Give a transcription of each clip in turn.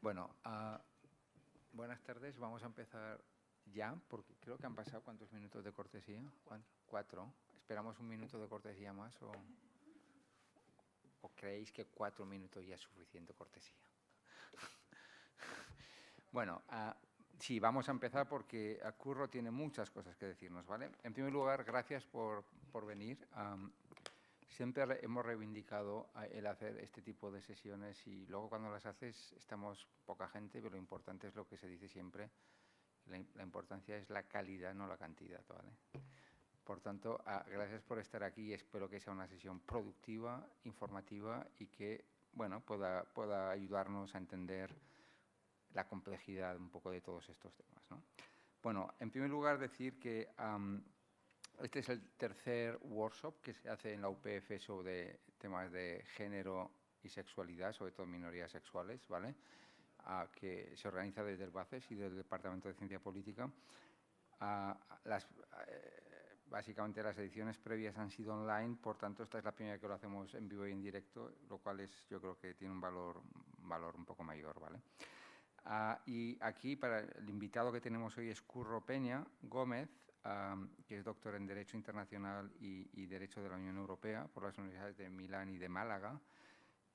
Bueno, ah, buenas tardes. Vamos a empezar ya, porque creo que han pasado cuántos minutos de cortesía. Cuatro. ¿Esperamos un minuto de cortesía más o, creéis que cuatro minutos ya es suficiente cortesía? bueno, ah, sí, vamos a empezar porque Curro tiene muchas cosas que decirnos, ¿vale? En primer lugar, gracias por, por venir. Siempre hemos reivindicado el hacer este tipo de sesiones y luego cuando las haces estamos poca gente, pero lo importante es lo que se dice siempre, la, importancia es la calidad, no la cantidad, ¿vale? Por tanto, ah, gracias por estar aquí y espero que sea una sesión productiva, informativa y que bueno, pueda, pueda ayudarnos a entender la complejidad un poco de todos estos temas. ¿no? Bueno, en primer lugar decir que este es el tercer workshop que se hace en la UPF sobre temas de género y sexualidad, sobre todo minorías sexuales, ¿vale? que se organiza desde el BACES y del Departamento de Ciencia Política. las, eh, básicamente las ediciones previas han sido online, por tanto esta es la primera que lo hacemos en vivo y en directo, lo cual es, yo creo que tiene un valor, valor un poco mayor. ¿vale? y aquí para el invitado que tenemos hoy es Curro Peña Gómez, que es doctor en Derecho Internacional y, Derecho de la Unión Europea por las universidades de Milán y de Málaga.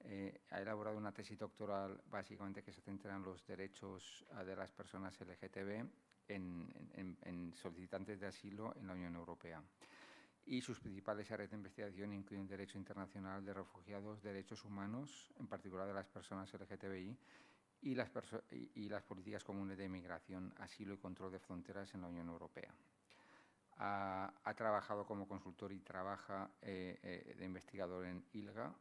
Eh, ha elaborado una tesis doctoral básicamente que se centra en los derechos ah, de las personas LGTB en, solicitantes de asilo en la Unión Europea. Y sus principales áreas de investigación incluyen derecho internacional de refugiados, derechos humanos, en particular de las personas LGTBI, y las, y las políticas comunes de inmigración, asilo y control de fronteras en la Unión Europea. Ha, trabajado como consultor y trabaja eh, eh, de investigador en ILGA,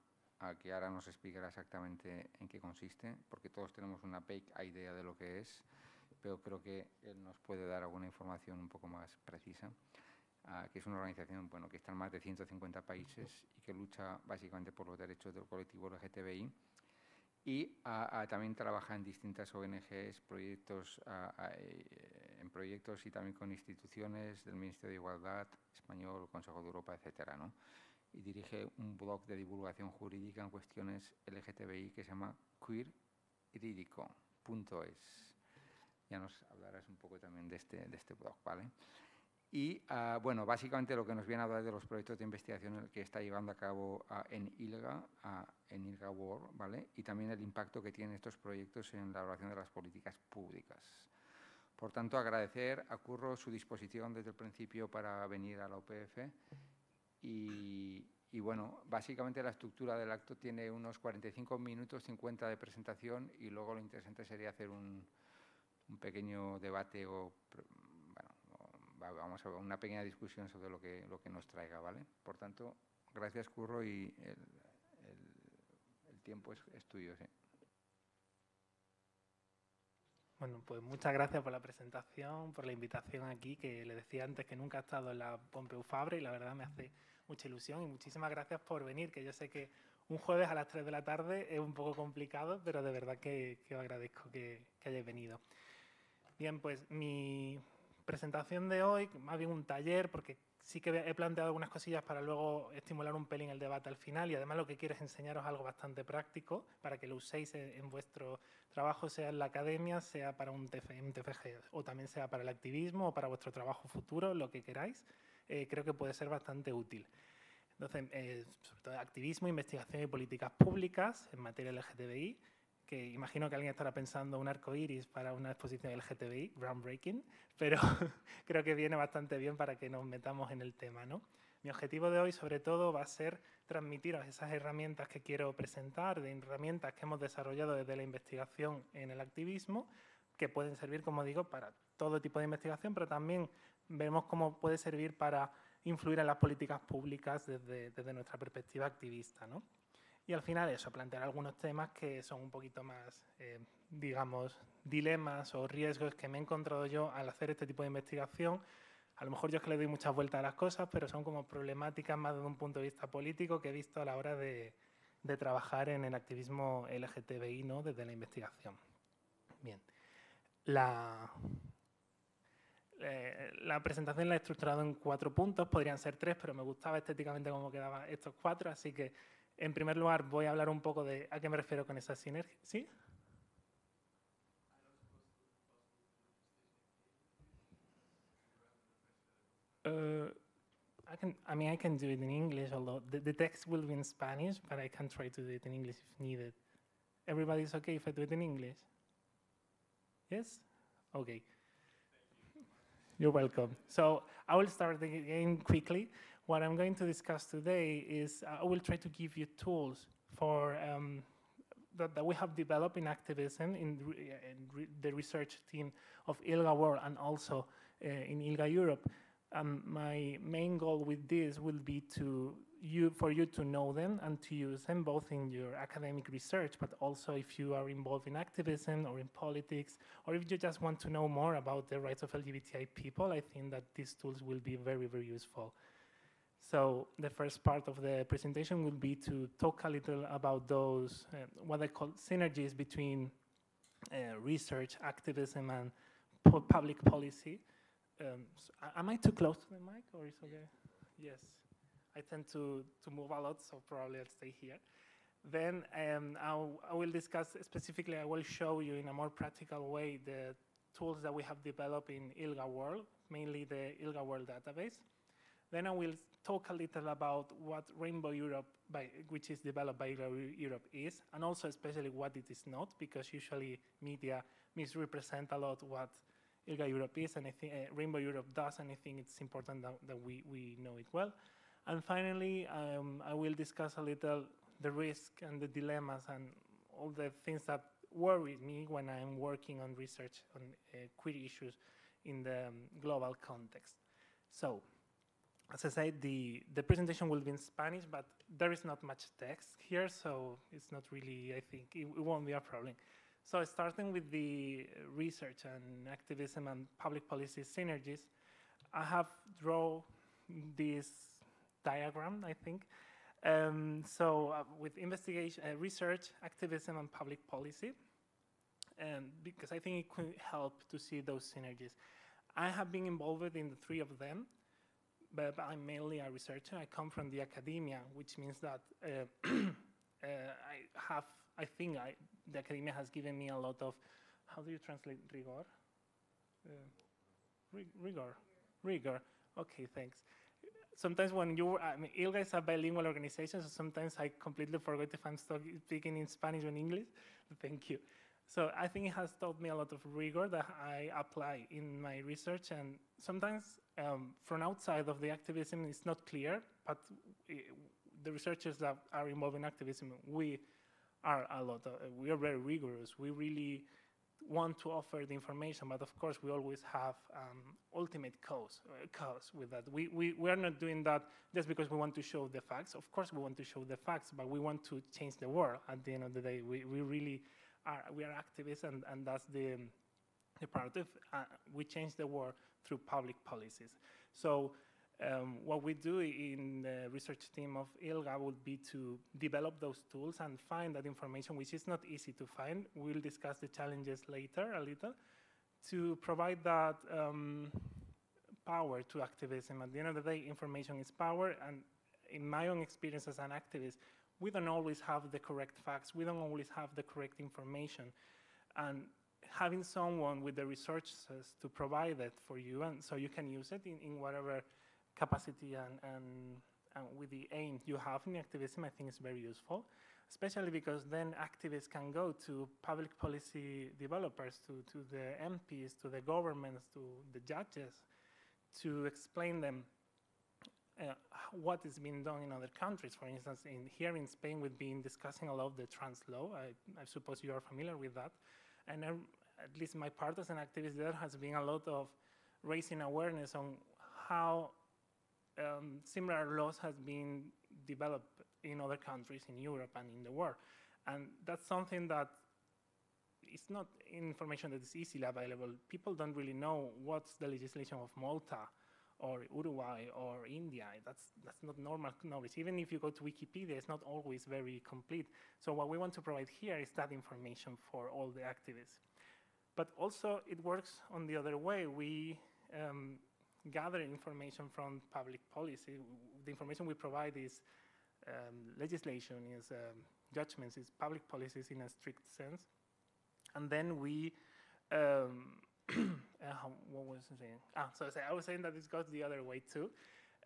a que ahora nos explicará exactamente en qué consiste, porque todos tenemos una vague idea de lo que es, pero creo que él nos puede dar alguna información un poco más precisa, que es una organización bueno, que está en más de 150 países y que lucha básicamente por los derechos del colectivo LGTBI, y también trabaja en distintas ONGs, proyectos, eh, proyectos y también con instituciones del Ministerio de Igualdad español, Consejo de Europa, etcétera, ¿no? y dirige un blog de divulgación jurídica en cuestiones LGTBI que se llama queerjurídico.es. Ya nos hablarás un poco también de este, de este blog, ¿vale? Y, ah, bueno, básicamente lo que nos viene a hablar de los proyectos de investigación que está llevando a cabo ah, en ILGA, ah, en ILGA World, ¿vale? Y también el impacto que tienen estos proyectos en la evaluación de las políticas públicas. Por tanto, agradecer a Curro su disposición desde el principio para venir a la UPF y, bueno, básicamente la estructura del acto tiene unos 45 minutos, 50 de presentación y luego lo interesante sería hacer un, un pequeño debate o, bueno, vamos a ver, una pequeña discusión sobre lo que, lo que nos traiga, ¿vale? Por tanto, gracias Curro y el, tiempo es, es tuyo. Bueno, pues muchas gracias por la presentación, por la invitación aquí, que le decía antes que nunca he estado en la Pompeu Fabra y la verdad me hace mucha ilusión y muchísimas gracias por venir, que yo sé que un jueves a las 3 de la tarde es un poco complicado, pero de verdad que, os agradezco que, hayáis venido. Bien, pues mi presentación de hoy, más bien un taller, porque sí que he planteado algunas cosillas para luego estimular un pelín el debate al final y además lo que quiero es enseñaros algo bastante práctico para que lo uséis en vuestro trabajo, sea en la academia, sea para un, TFG o también sea para el activismo o para vuestro trabajo futuro, lo que queráis. Eh, creo que puede ser bastante útil. Entonces, eh, sobre todo activismo, investigación y políticas públicas en materia LGTBI, que imagino que alguien estará pensando un arco iris para una exposición LGTBI, groundbreaking, pero creo que viene bastante bien para que nos metamos en el tema. ¿no? Mi objetivo de hoy, sobre todo, va a ser transmitiros esas herramientas que quiero presentar, de herramientas que hemos desarrollado desde la investigación en el activismo, que pueden servir, como digo, para todo tipo de investigación, pero también vemos cómo puede servir para influir en las políticas públicas desde, nuestra perspectiva activista. ¿no? Y al final eso, plantear algunos temas que son un poquito más, eh, digamos, dilemas o riesgos que me he encontrado yo al hacer este tipo de investigación. A lo mejor yo es que le doy muchas vueltas a las cosas, pero son como problemáticas más desde un punto de vista político que he visto a la hora de, trabajar en el activismo LGTBI ¿no? desde la investigación. Bien. La, eh, la presentación la he estructurado en cuatro puntos, podrían ser tres, pero me gustaba estéticamente cómo quedaban estos cuatro, así que en primer lugar, voy a hablar un poco de a qué me refiero con esa sinergia. ¿Sí? Uh, I can. I mean, I can do it in English, although the, the text will be in Spanish, but I can try to do it in English if needed. Everybody's okay if I do it in English? Yes? Okay. You're welcome. So I will start the game quickly. What I'm going to discuss today is uh, I will try to give you tools for um, that, that, we have developed in activism in, re in re the research team of ILGA World and also uh, in ILGA Europe. Um, my main goal with this will be to you for you to know them and to use them both in your academic research, but also if you are involved in activism or in politics, or if you just want to know more about the rights of LGBTI people, I think that these tools will be very, very useful. So the first part of the presentation will be to talk a little about those, uh, what I call synergies between uh, research, activism, and public policy. Um, so am I too close to the mic, or is okay? Yes. I tend to, to move a lot, so probably I'll stay here. Then um, I will discuss specifically, I will show you in a more practical way the tools that we have developed in ILGA World, mainly the ILGA World database. Then I will talk a little about what Rainbow Europe, by, which is developed by ILGA Europe is, and also especially what it is not, because usually media misrepresent a lot what ILGA Europe is and I think uh, Rainbow Europe does, and I think it's important that, that we, we know it well. And finally, um, I will discuss a little the risk and the dilemmas and all the things that worry me when I'm working on research on uh, queer issues in the um, global context. So, as I said, the, the presentation will be in Spanish, but there is not much text here, so it's not really, I think, it, it won't be a problem. So starting with the research and activism and public policy synergies, I have drawn this diagram, I think. Um, so uh, with investigation, uh, research, activism, and public policy, um, because I think it could help to see those synergies. I have been involved in the three of them, but, I'm mainly a researcher. I come from the academia, which means that uh, uh, I have, I think I, the academia has given me a lot of, how do you translate rigor? Uh, rigor, rigor. Okay, thanks sometimes when you, I mean, ILGA is a bilingual organization, so sometimes I completely forget if I'm speaking in Spanish or in English. Thank you. So I think it has taught me a lot of rigor that I apply in my research, and sometimes um, from outside of the activism, it's not clear, but the researchers that are involved in activism, we are a lot, of, we are very rigorous. We really want to offer the information, but of course we always have um, ultimate cause, uh, cause with that. We, we, we are not doing that just because we want to show the facts. Of course we want to show the facts, but we want to change the world at the end of the day. We, we really are, we are activists and, and that's the, the part of, uh, we change the world through public policies. So um, what we do in the research team of ILGA would be to develop those tools and find that information, which is not easy to find. We'll discuss the challenges later a little, to provide that um, power to activism. At the end of the day, information is power, and in my own experience as an activist, we don't always have the correct facts, we don't always have the correct information. And having someone with the resources to provide it for you, and so you can use it in, in whatever capacity and, and, and with the aim you have in activism, I think is very useful, especially because then activists can go to public policy developers, to, to the MPs, to the governments, to the judges, to explain them uh, what is being done in other countries. For instance, in, here in Spain, we've been discussing a lot of the trans law. I, I suppose you are familiar with that. And um, at least my part as an activist there has been a lot of raising awareness on how um, similar laws has been developed in other countries in Europe and in the world. And that's something that it's not information that is easily available. People don't really know what's the legislation of Malta or Uruguay or India. That's, that's not normal knowledge. Even if you go to Wikipedia, it's not always very complete. So what we want to provide here is that information for all the activists. But also it works on the other way. We um, gather information from public policy. The information we provide is um, legislation, is um, judgments, is public policies in a strict sense. And then we um, uh, what was I saying? Ah, so I was saying that this goes the other way too,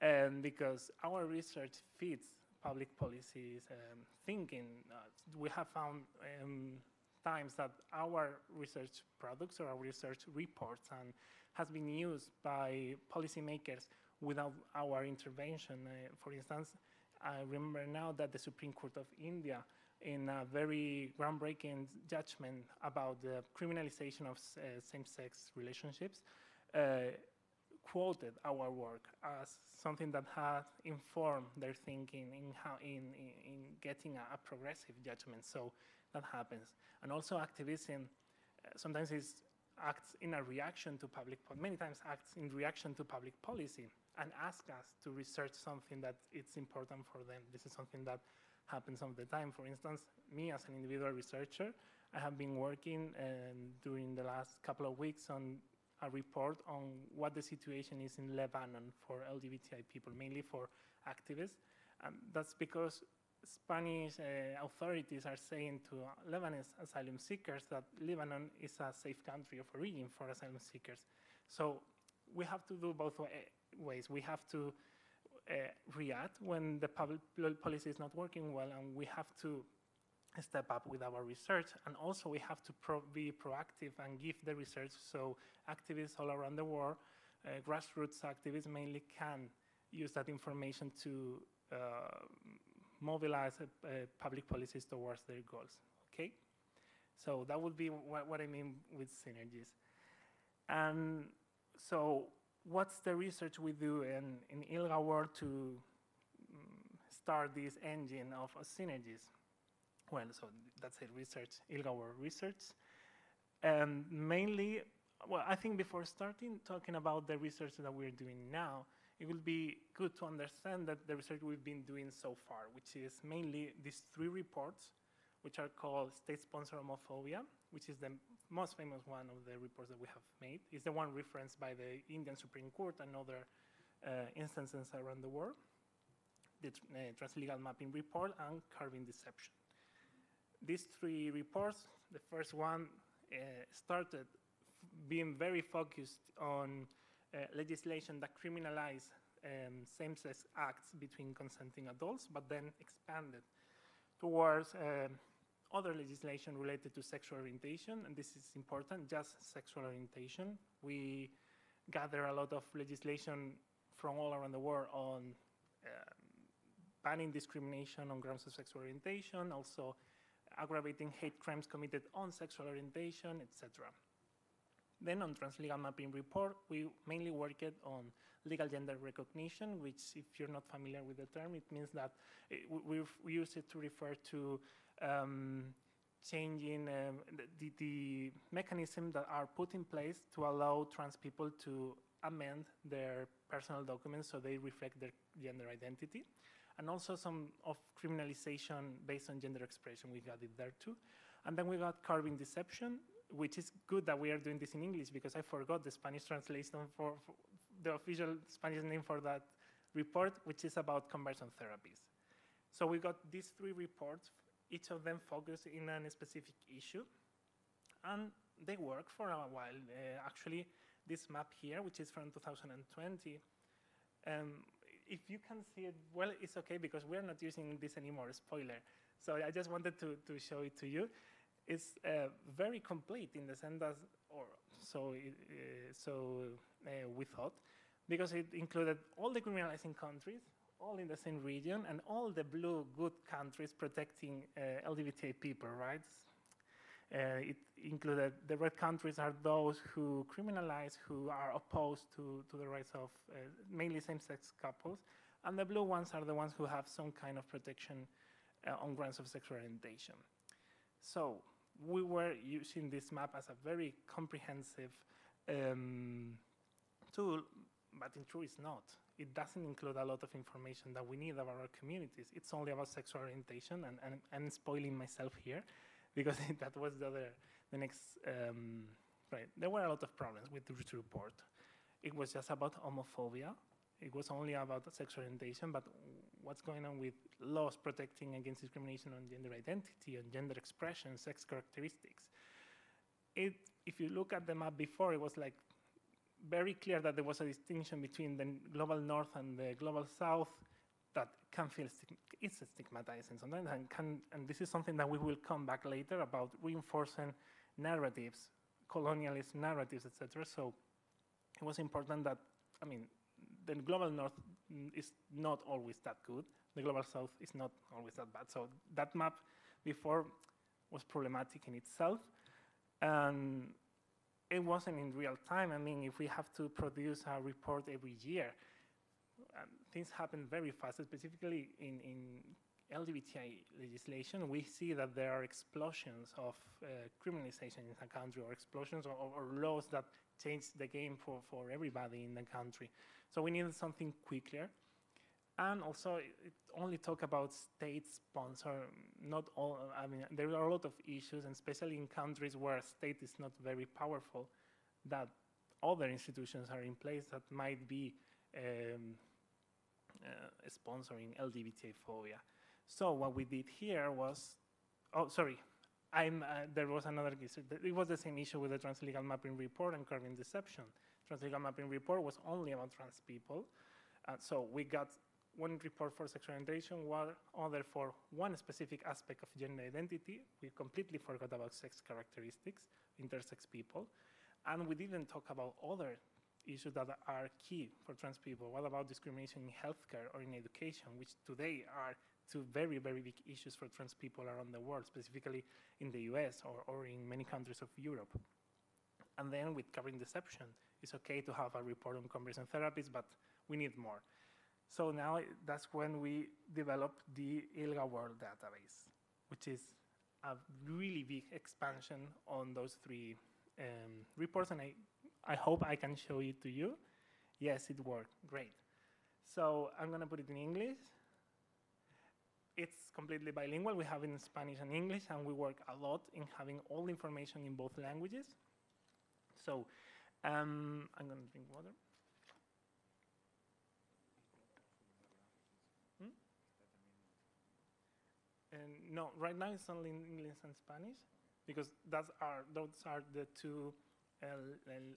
um, because our research fits public policies um, thinking. Uh, we have found um, times that our research products or our research reports and has been used by policymakers without our intervention. Uh, for instance, I remember now that the Supreme Court of India, in a very groundbreaking judgment about the criminalization of uh, same-sex relationships, uh, quoted our work as something that had informed their thinking in, how, in, in, in getting a, a, progressive judgment. So that happens. And also activism uh, sometimes is acts in a reaction to public, many times acts in reaction to public policy and ask us to research something that it's important for them. This is something that happens all the time. For instance, me as an individual researcher, I have been working um, during the last couple of weeks on a report on what the situation is in Lebanon for LGBTI people, mainly for activists. And that's because Spanish uh, authorities are saying to Lebanese asylum seekers that Lebanon is a safe country of origin for asylum seekers. So we have to do both ways. We have to uh, react when the public policy is not working well, and we have to step up with our research. And also, we have to pro be proactive and give the research so activists all around the world, uh, grassroots activists mainly, can use that information to uh, mobilize uh, public policies towards their goals. Okay? So that would be what, what I mean with synergies. And so what's the research we do in, in ILGA world to um, start this engine of uh, synergies? Well, so that's it, research, ILGA world research. And mainly, well, I think before starting talking about the research that we're doing now, it will be good to understand that the research we've been doing so far, which is mainly these three reports, which are called state-sponsored homophobia, which is the most famous one of the reports that we have made. It's the one referenced by the Indian Supreme Court and other uh, instances around the world, the uh, Translegal Mapping Report and Curbing Deception. These three reports, the first one uh, started being very focused on legislation that criminalize um, same-sex acts between consenting adults, but then expanded towards um, other legislation related to sexual orientation, and this is important, just sexual orientation. We gather a lot of legislation from all around the world on uh, banning discrimination on grounds of sexual orientation, also aggravating hate crimes committed on sexual orientation, etc. Then on Translegal Mapping Report, we mainly worked on legal gender recognition, which if you're not familiar with the term, it means that it, we, we use it to refer to um, changing um, the, the mechanisms that are put in place to allow trans people to amend their personal documents so they reflect their gender identity. And also some of criminalization based on gender expression, we got it there too. And then we got curbing deception, which is good that we are doing this in English because I forgot the Spanish translation for, for the official Spanish name for that report, which is about conversion therapies. So we got these three reports each of them focus in a specific issue, and they work for a while. Uh, actually, this map here, which is from 2020, um, if you can see it, well, it's okay because we're not using this anymore, spoiler. So I just wanted to, to show it to you. It's uh, very complete in the sense that, or so, it, uh, so uh, we thought, because it included all the criminalizing countries, all in the same region and all the blue good countries protecting uh, LGBTI people, right? Uh, it included the red countries are those who criminalize, who are opposed to, to the rights of uh, mainly same-sex couples, and the blue ones are the ones who have some kind of protection uh, on grounds of sexual orientation. So we were using this map as a very comprehensive um, tool, but in truth it's not it doesn't include a lot of information that we need about our communities. It's only about sexual orientation, and, and I'm spoiling myself here because that was the other, the next, um, right. There were a lot of problems with this report. It was just about homophobia. It was only about sexual orientation, but what's going on with laws protecting against discrimination on gender identity, on gender expression, sex characteristics. It if you look at the map before, it was like very clear that there was a distinction between the global north and the global south that can feel it's stigmatizing sometimes and can and this is something that we will come back later about reinforcing narratives colonialist narratives etc so it was important that i mean the global north is not always that good. The global south is not always that bad. So that map before was problematic in itself and it wasn't in real time. I mean if we have to produce a report every year um, things happen very fast, specifically in, in LGBTI legislation, we see that there are explosions of uh, criminalization in the country or explosions or, or, laws that change the game for, for everybody in the country. So we needed something quicker. And also, it only talk about state sponsor, not all, I mean, there are a lot of issues, and especially in countries where state is not very powerful, that other institutions are in place that might be um, uh, sponsoring LGBT phobia. So what we did here was, oh, sorry, I'm, uh, there was another issue. It was the same issue with the translegal mapping report and curbing deception. Translegal mapping report was only about trans people. Uh, so we got one report for sexual orientation, one other for one specific aspect of gender identity. We completely forgot about sex characteristics, intersex people. And we didn't talk about other issues that are key for trans people? What about discrimination in healthcare or in education, which today are two very, very big issues for trans people around the world, specifically in the US or, or in many countries of Europe? And then with curbing deception, it's okay to have a report on conversion therapies, but we need more. So now that's when we developed the ILGA World Database, which is a really big expansion on those three um, reports, and I I hope I can show it to you. Yes, it worked. Great. So I'm going to put it in English. It's completely bilingual. We have it in Spanish and English, and we work a lot in having all the information in both languages. So um, I'm going to drink water. Hmm? And no, right now it's only in English and Spanish because that's our, those are the two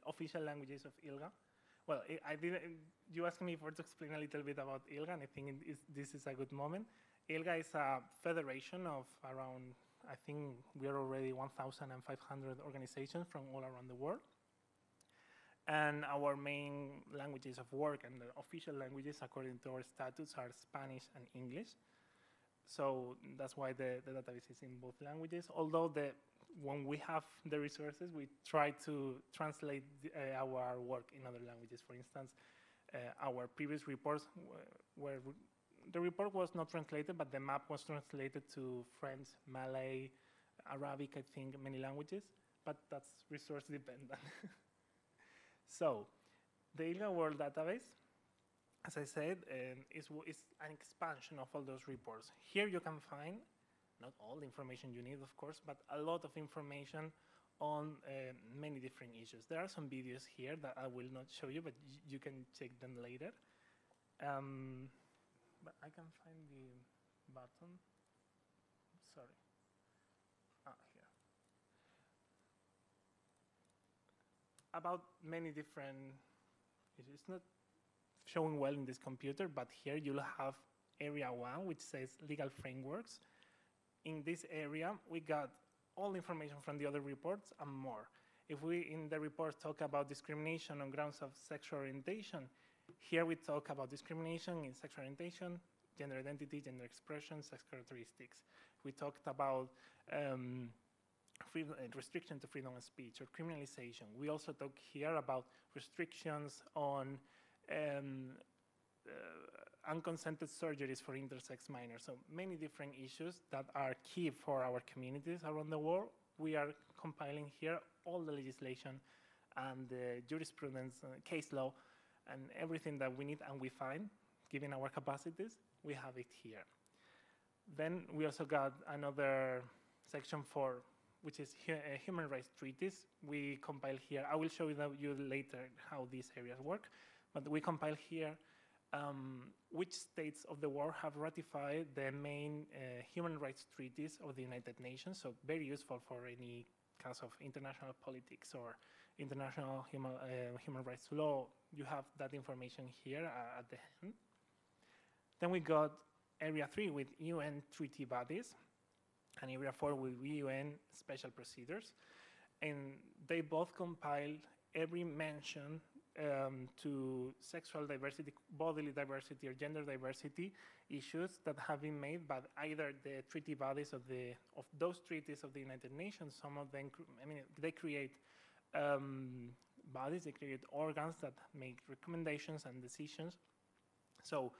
official languages of ILGA. Well, I did. You asked me for to explain a little bit about ILGA, and I think this is a good moment. ILGA is a federation of around, I think we are already 1,500 organizations from all around the world. And our main languages of work and the official languages according to our statutes are Spanish and English. So that's why the, the database is in both languages, although the when we have the resources, we try to translate the, uh, our work in other languages. For instance, uh, our previous reports where the report was not translated, but the map was translated to French, Malay, Arabic, I think, many languages, but that's resource dependent. so, the ILGA World Database, as I said, um, is, is an expansion of all those reports. Here you can find not all the information you need, of course, but a lot of information on uh, many different issues. There are some videos here that I will not show you, but you can check them later. Um, but I can find the button. Sorry. Ah, here. About many different, it's not showing well in this computer, but here you'll have area one, which says legal frameworks in this area, we got all information from the other reports and more. If we in the report talk about discrimination on grounds of sexual orientation, here we talk about discrimination in sexual orientation, gender identity, gender expression, sex characteristics. We talked about um, freedom, uh, restriction to freedom of speech or criminalization. We also talk here about restrictions on um, uh, unconsented surgeries for intersex minors. So many different issues that are key for our communities around the world. We are compiling here all the legislation and the jurisprudence, uh, case law, and everything that we need and we find, given our capacities, we have it here. Then we also got another section for which is uh, human rights treaties. We compile here. I will show you later how these areas work, but we compile here um, which states of the world have ratified the main uh, human rights treaties of the United Nations, so very useful for any terms of international politics or international human, uh, human rights law, you have that information here uh, at the end. Then we got Area 3 with UN treaty bodies, and Area 4 with UN special procedures. And they both compile every mention um, to sexual diversity, bodily diversity, or gender diversity issues that have been made by either the treaty bodies of the of those treaties of the United Nations. Some of them, I mean, they create um, bodies, they create organs that make recommendations and decisions. So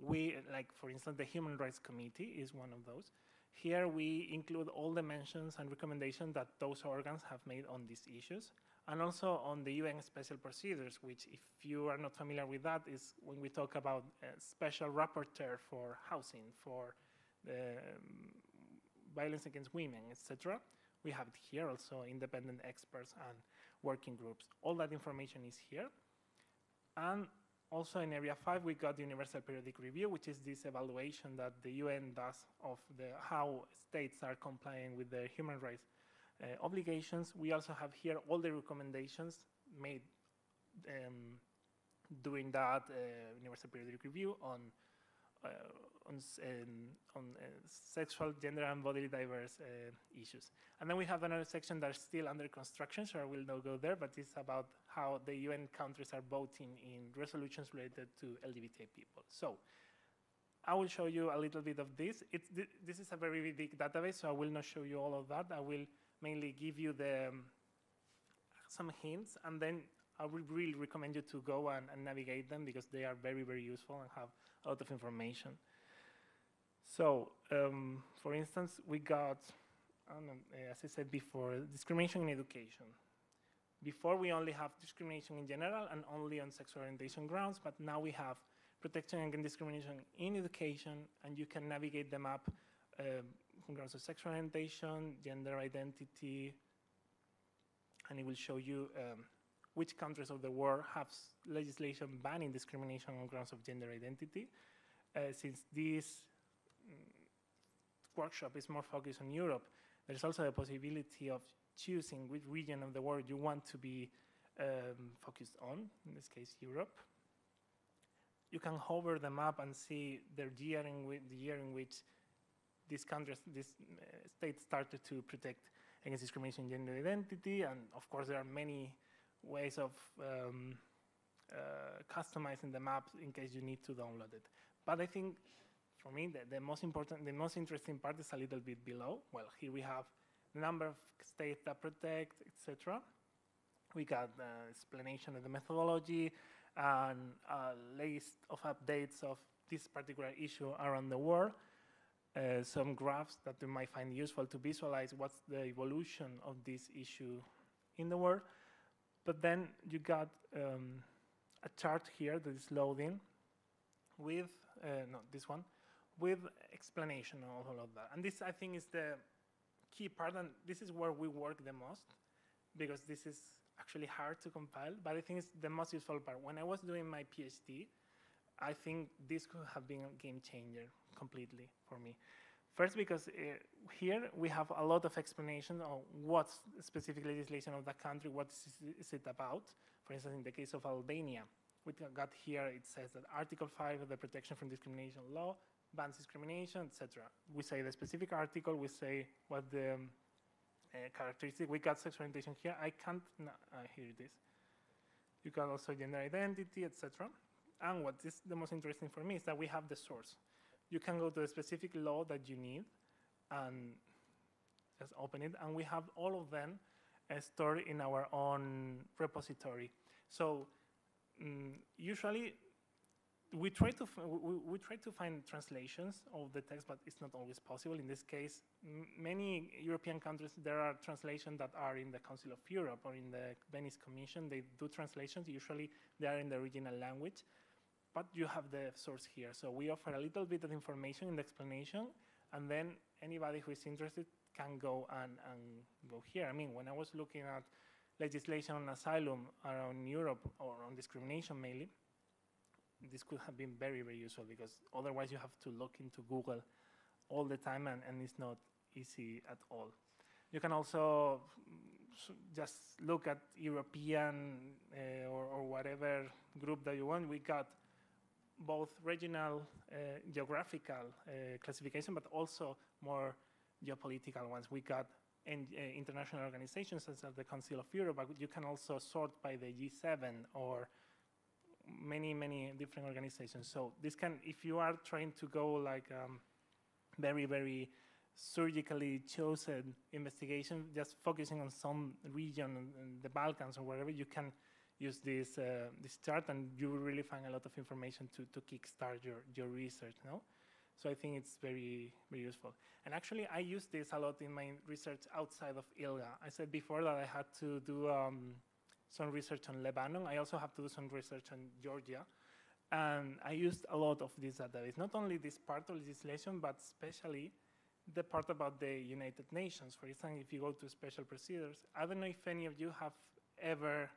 we, like for instance, the Human Rights Committee is one of those. Here we include all the mentions and recommendations that those organs have made on these issues, and also on the UN special procedures, which if you are not familiar with that, is when we talk about a special rapporteur for housing, for the, um, violence against women, etc. We have it here also, independent experts and working groups. All that information is here. And also in Area 5, we got the Universal Periodic Review, which is this evaluation that the UN does of the, how states are complying with their human rights uh, obligations. We also have here all the recommendations made um, during that uh, Universal Periodic Review on on, um, on uh, sexual, gender, and bodily diverse uh, issues. And then we have another section that's still under construction, so I will not go there, but it's about how the UN countries are voting in resolutions related to LGBT people. So I will show you a little bit of this. It's, th this is a very big database, so I will not show you all of that. I will mainly give you the, um, some hints, and then I would really recommend you to go and, and, navigate them because they are very, very useful and have a lot of information. So, um, for instance, we got, know, as I said before, discrimination in education. Before, we only have discrimination in general and only on sexual orientation grounds, but now we have protection against discrimination in education, and you can navigate the map uh, on grounds of sexual orientation, gender identity, and it will show you um, which countries of the world have legislation banning discrimination on grounds of gender identity. Uh, since this mm, workshop is more focused on Europe, there's also the possibility of choosing which region of the world you want to be um, focused on, in this case Europe. You can hover the map and see the year in, the year in which these countries, these uh, states started to protect against discrimination in gender identity, and of course there are many ways of um, uh, customizing the map in case you need to download it. But I think for me, the, the, most important, the most interesting part is a little bit below. Well, here we have the number of states that protect, etc. We got the explanation of the methodology and a list of updates of this particular issue around the world. Uh, some graphs that you might find useful to visualize what's the evolution of this issue in the world. But then you got um, a chart here that is loading with, uh, no, this one, with explanation of all of that. And this, I think, is the key part, and this is where we work the most, because this is actually hard to compile, but I think it's the most useful part. When I was doing my PhD, I think this could have been a game changer completely for me. First, because uh, here we have a lot of explanation on what specific legislation of the country, what is, is, it about. For instance, in the case of Albania, we got here, it says that Article 5 of the Protection from Discrimination Law bans discrimination, etc. We say the specific article, we say what the um, uh, characteristic, we got sexual orientation here. I can't, no, uh, here it is. You can also gender identity, etc. And what is the most interesting for me is that we have the source you can go to the specific law that you need and just open it. And we have all of them uh, stored in our own repository. So um, usually we try to we, we, try to find translations of the text, but it's not always possible. In this case, many European countries there are translations that are in the Council of Europe or in the Venice Commission. They do translations. Usually, they are in the original language but you have the source here. So we offer a little bit of information in the explanation, and then anybody who is interested can go and, and go here. I mean, when I was looking at legislation on asylum around Europe or on discrimination mainly, this could have been very, very useful because otherwise you have to look into Google all the time and, and it's not easy at all. You can also just look at European uh, or, or, whatever group that you want. We got both regional uh, geographical uh, classification, but also more geopolitical ones. We got in, uh, international organizations such as the Council of Europe, but you can also sort by the G7 or many, many different organizations. So this can, if you are trying to go like um, very, very surgically chosen investigation, just focusing on some region, the Balkans or wherever, you can use this uh, this chart, and you will really find a lot of information to to kickstart your your research. No, so I think it's very very useful. And actually, I use this a lot in my research outside of ILGA. I said before that I had to do um, some research on Lebanon. I also have to do some research on Georgia. And I used a lot of this database, not only this part of legislation, but especially the part about the United Nations. For instance, if you go to special procedures, I don't know if any of you have ever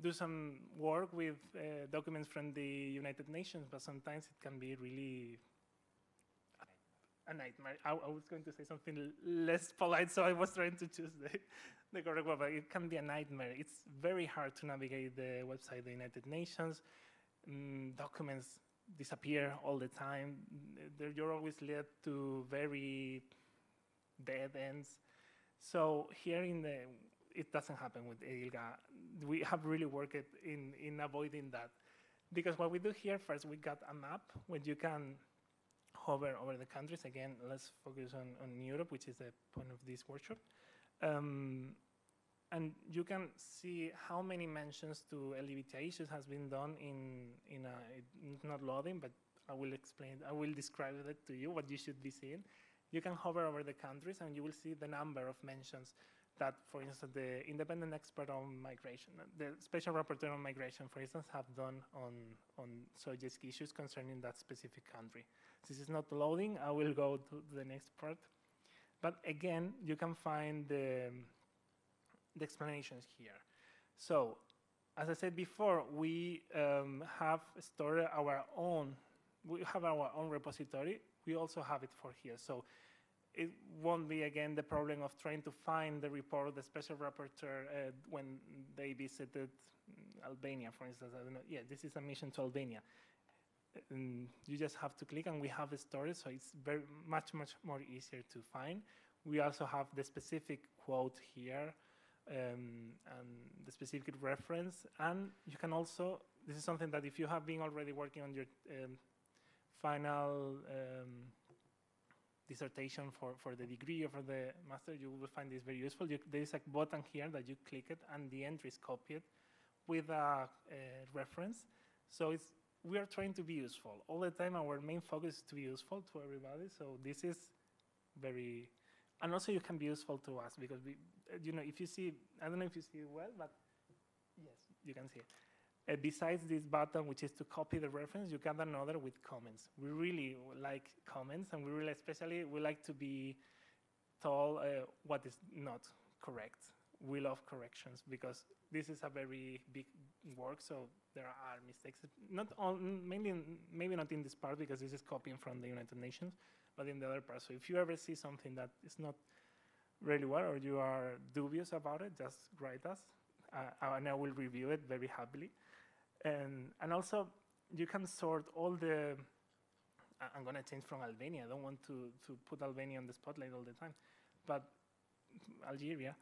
do some work with uh, documents from the United Nations, but sometimes it can be really a nightmare. I, I, was going to say something less polite, so I was trying to choose the, the correct word, but it can be a nightmare. It's very hard to navigate the website of the United Nations. Mm, documents disappear all the time. You're always led to very dead ends. So here in the, it doesn't happen with ILGA. We have really worked in, in avoiding that. Because what we do here, first we got a map where you can hover over the countries. Again, let's focus on, on Europe, which is the point of this workshop. Um, and you can see how many mentions to LGBT issues has been done in, in a, not loading, but I will explain, I will describe it to you, what you should be seeing. You can hover over the countries and you will see the number of mentions that, for instance, the independent expert on migration, the special rapporteur on migration, for instance, have done on, on subject issues concerning that specific country. This is not loading. I will go to the next part. But again, you can find the, the explanations here. So, as I said before, we um, have stored our own, we have our own repository. We also have it for here. So it won't be again the problem of trying to find the report of the special rapporteur uh, when they visited Albania, for instance. I don't know. Yeah, this is a mission to Albania. And you just have to click and we have the story, so it's very much, much more easier to find. We also have the specific quote here um, and the specific reference. And you can also, this is something that if you have been already working on your um, final um, dissertation for, for the degree or for the master, you will find this very useful. You, there is a button here that you click it and the entry is copied with a, a reference. So it's, we are trying to be useful. All the time our main focus is to be useful to everybody. So this is very and also you can be useful to us because we, you know, if you see, I don't know if you see it well, but yes, you can see it. Uh, besides this button, which is to copy the reference, you got another with comments. We really like comments, and we really, especially, we like to be told uh, what is not correct. We love corrections because this is a very big work, so there are mistakes. Not all, mainly, maybe not in this part because this is copying from the United Nations, but in the other part. So if you ever see something that is not really well or you are dubious about it, just write us, uh, and I will review it very happily. And, and also, you can sort all the, I'm going to change from Albania. I don't want to, to put Albania on the spotlight all the time, but Algeria,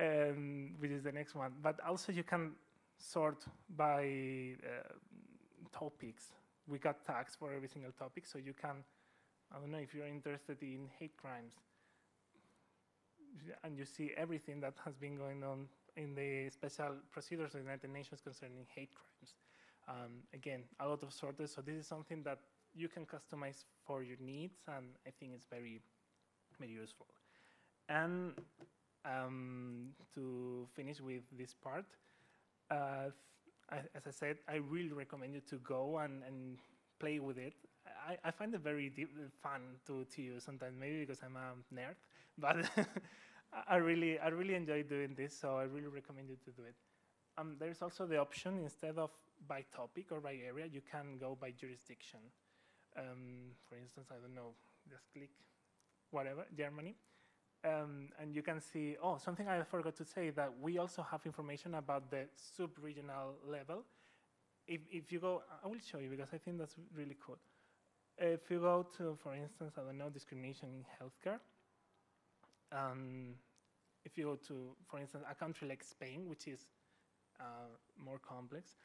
um, which is the next one. But also you can sort by uh, topics. We got tags for every single topic, so you can I don't know if you're interested in hate crimes and you see everything that has been going on in the special procedures of the United Nations concerning hate crimes. Um, again, a lot of sources, so this is something that you can customize for your needs, and I think it's very, very useful. And um, to finish with this part, uh, as I said, I really recommend you to go and, and play with it. I, I find it very deep, fun to, to use sometimes, maybe because I'm a nerd, but I really I really enjoy doing this, so I really recommend you to do it. Um, there's also the option instead of by topic or by area, you can go by jurisdiction. Um, for instance, I don't know, just click whatever Germany, Um, and you can see, oh, something I forgot to say, that we also have information about the sub-regional level. If, if you go, I will show you because I think that's really cool. If you go to, for instance, I don't know, discrimination in healthcare, um, if you go to, for instance, a country like Spain, which is more complex,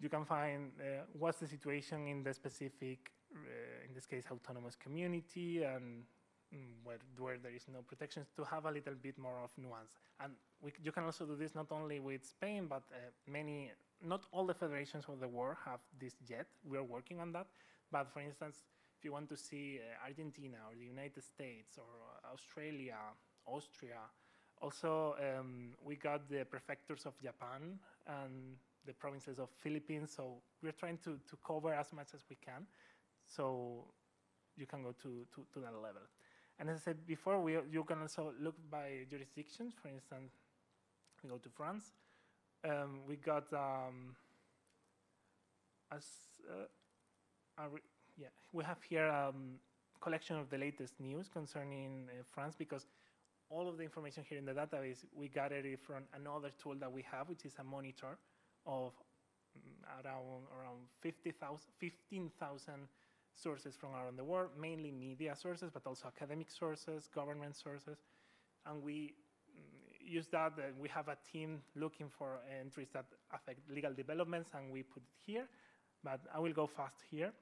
you can find uh, what's the situation in the specific, uh, in this case, autonomous community and mm, where, where there is no protections to have a little bit more of nuance. And we, you can also do this not only with Spain, but uh, many, not all the federations of the world have this yet. We are working on that. But for instance, if you want to see uh, Argentina or the United States or uh, Australia, Austria, also um, we got the prefectures of Japan and the provinces of Philippines. So we're trying to, to cover as much as we can. So you can go to, to, to that level. And as I said before, we, you can also look by jurisdictions. For instance, we go to France. Um, we got um, as uh, yeah, we have here a um, collection of the latest news concerning uh, France because all of the information here in the database, we got it from another tool that we have, which is a monitor of mm, around, around 50,000, 15,000 sources from around the world, mainly media sources, but also academic sources, government sources. And we mm, use that, uh, we have a team looking for entries that affect legal developments, and we put it here. But I will go fast here.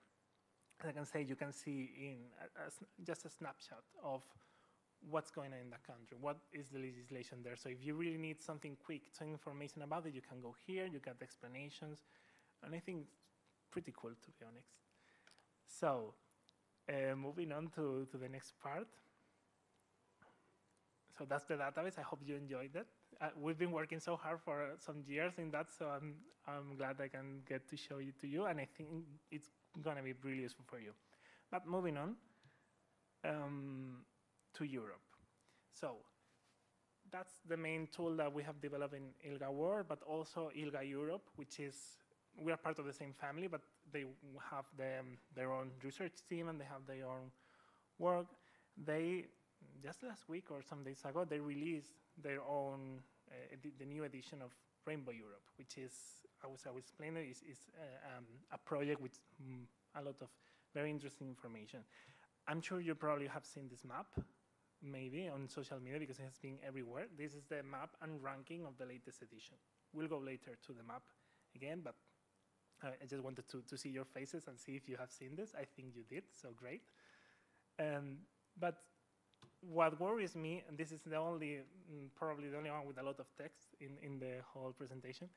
As I can say, you can see in a, a, just a snapshot of what's going on in that country, what is the legislation there. So if you really need something quick, some information about it, you can go here, you get explanations, and I think it's pretty cool to be honest. So uh, moving on to, to the next part. So that's the database. I hope you enjoyed it. Uh, we've been working so hard for some years in that, so I'm, I'm glad I can get to show it to you, and I think it's going to be really useful for you. But moving on, um, to Europe. So that's the main tool that we have developed in ILGA World, but also ILGA Europe, which is, we are part of the same family, but they have them, their own research team and they have their own work. They, just last week or some days ago, they released their own, uh, the, the, new edition of Rainbow Europe, which is, I was, I will explain it, is, is uh, um, a project with mm, a lot of very interesting information. I'm sure you probably have seen this map maybe on social media because it has been everywhere. This is the map and ranking of the latest edition. We'll go later to the map again, but uh, I just wanted to, to see your faces and see if you have seen this. I think you did, so great. Um, but what worries me, and this is the only, mm, probably the only one with a lot of text in, in the whole presentation,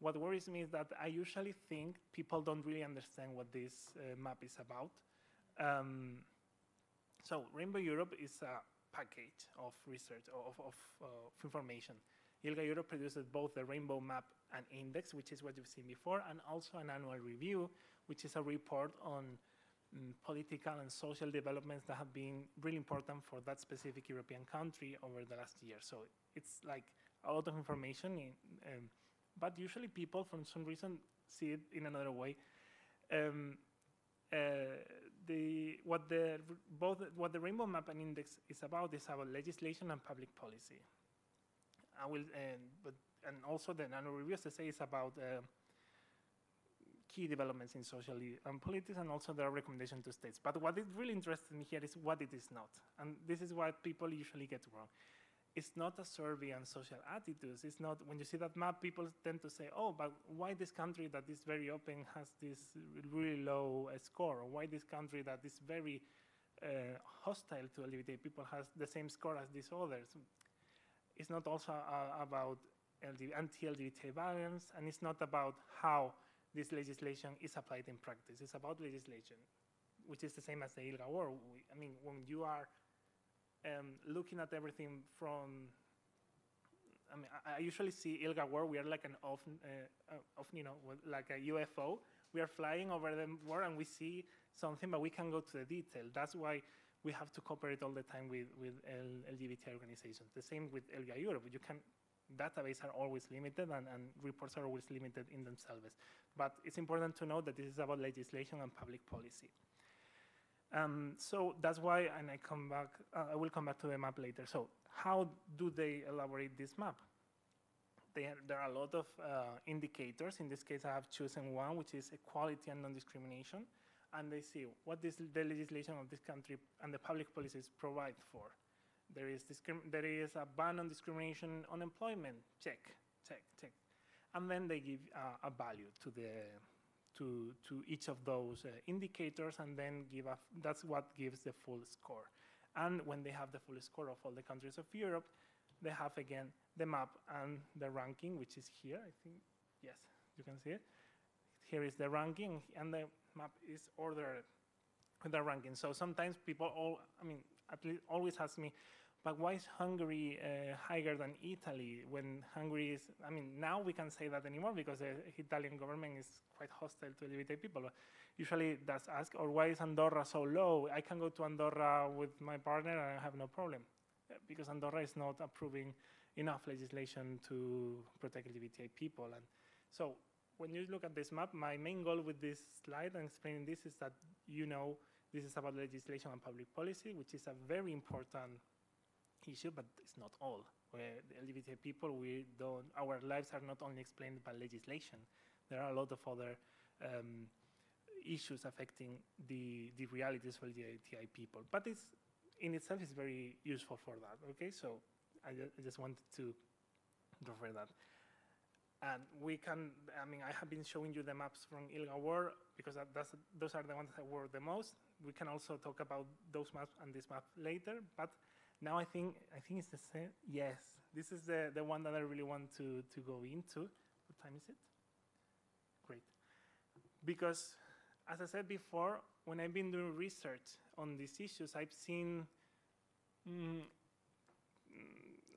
what worries me is that I usually think people don't really understand what this uh, map is about. Um, so Rainbow Europe is a package of research, of, of, uh, of information. ILGA Europe produces both the Rainbow Map and Index, which is what you've seen before, and also an annual review, which is a report on um, political and social developments that have been really important for that specific European country over the last year. So it's like a lot of information, in, um, but usually people, for some reason, see it in another way. Um, uh, the, what the both what the Rainbow Map and Index is about is about legislation and public policy. I will, and but and also the annual review, as I say, is about uh, key developments in social and politics, and also there are recommendations to states. But what is really interesting here is what it is not, and this is what people usually get wrong it's not a survey on social attitudes. It's not, when you see that map, people tend to say, oh, but why this country that is very open has this really low uh, score? Or why this country that is very uh, hostile to LGBT people has the same score as these others? It's not also uh, about anti-LGBT violence, and it's not about how this legislation is applied in practice. It's about legislation, which is the same as the ILGA World. I mean, when you are um, looking at everything from I mean, I, usually see ILGA world. We are like an off, uh, uh, you know, like a UFO. We are flying over the world and we see something, but we can go to the detail. That's why we have to cooperate all the time with, with LGBT organizations. The same with ILGA Europe. You can, databases are always limited and, and reports are always limited in themselves. But it's important to know that this is about legislation and public policy. Um, so that's why, and I come back, uh, I will come back to the map later. So how do they elaborate this map? They, there are a lot of uh, indicators. In this case, I have chosen one, which is equality and non-discrimination. And they see what this, the legislation of this country and the public policies provide for. There is, there is a ban on discrimination on employment, check, check, check. And then they give uh, a value to, the, to, to each of those uh, indicators and then give a, that's what gives the full score. And when they have the full score of all the countries of Europe, they have again the map and the ranking, which is here, I think, yes, you can see it. Here is the ranking, and the map is ordered with the ranking. So sometimes people all, I mean, at least always ask me, but why is Hungary uh, higher than Italy when Hungary is, I mean, now we can't say that anymore because the Italian government is quite hostile to LGBT people. Usually that's asked, or why is Andorra so low? I can go to Andorra with my partner and I have no problem because Andorra is not approving enough legislation to protect LGBTI people. And so when you look at this map, my main goal with this slide and explaining this is that you know this is about legislation and public policy, which is a very important issue, but it's not all. Where the LGBTI people, we don't, our lives are not only explained by legislation. There are a lot of other um, issues affecting the, the realities for LGBTI people. But it's, in itself, is very useful for that, okay? So I, I just wanted to refer that. And we can, I mean, I have been showing you the maps from ILGA World because that, those are the ones that work the most. We can also talk about those maps and this map later, but now I think, I think it's the same. Yes, this is the, the one that I really want to, to go into. What time is it? Great. Because, as I said before, when I've been doing research on these issues, I've seen mm,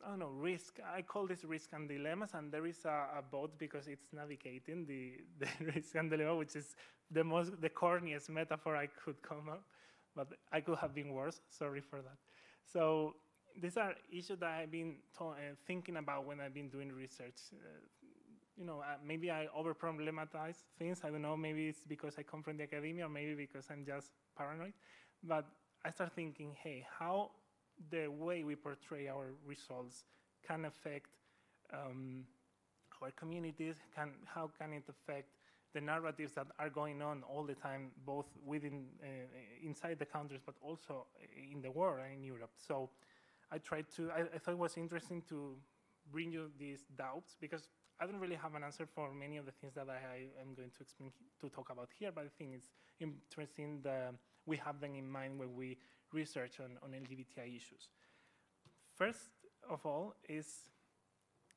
I don't know, risk. I call this risk and dilemmas, and there is a, a bot because it's navigating the, the risk and dilemma, which is the most, the corniest metaphor I could come up, but I could have been worse. Sorry for that. So these are issues that I've been uh, thinking about when I've been doing research. Uh, you know, uh, maybe I over problematize things. I don't know. Maybe it's because I come from the academia, or maybe because I'm just paranoid. But I start thinking, hey, how the way we portray our results can affect um, our communities, can, how can it affect the narratives that are going on all the time, both within, uh, inside the countries, but also in the world and in Europe. So I tried to, I, I, thought it was interesting to bring you these doubts because I don't really have an answer for many of the things that I, am going to explain, to talk about here, but I think it's interesting that we have them in mind when we research on, on LGBTI issues. First of all is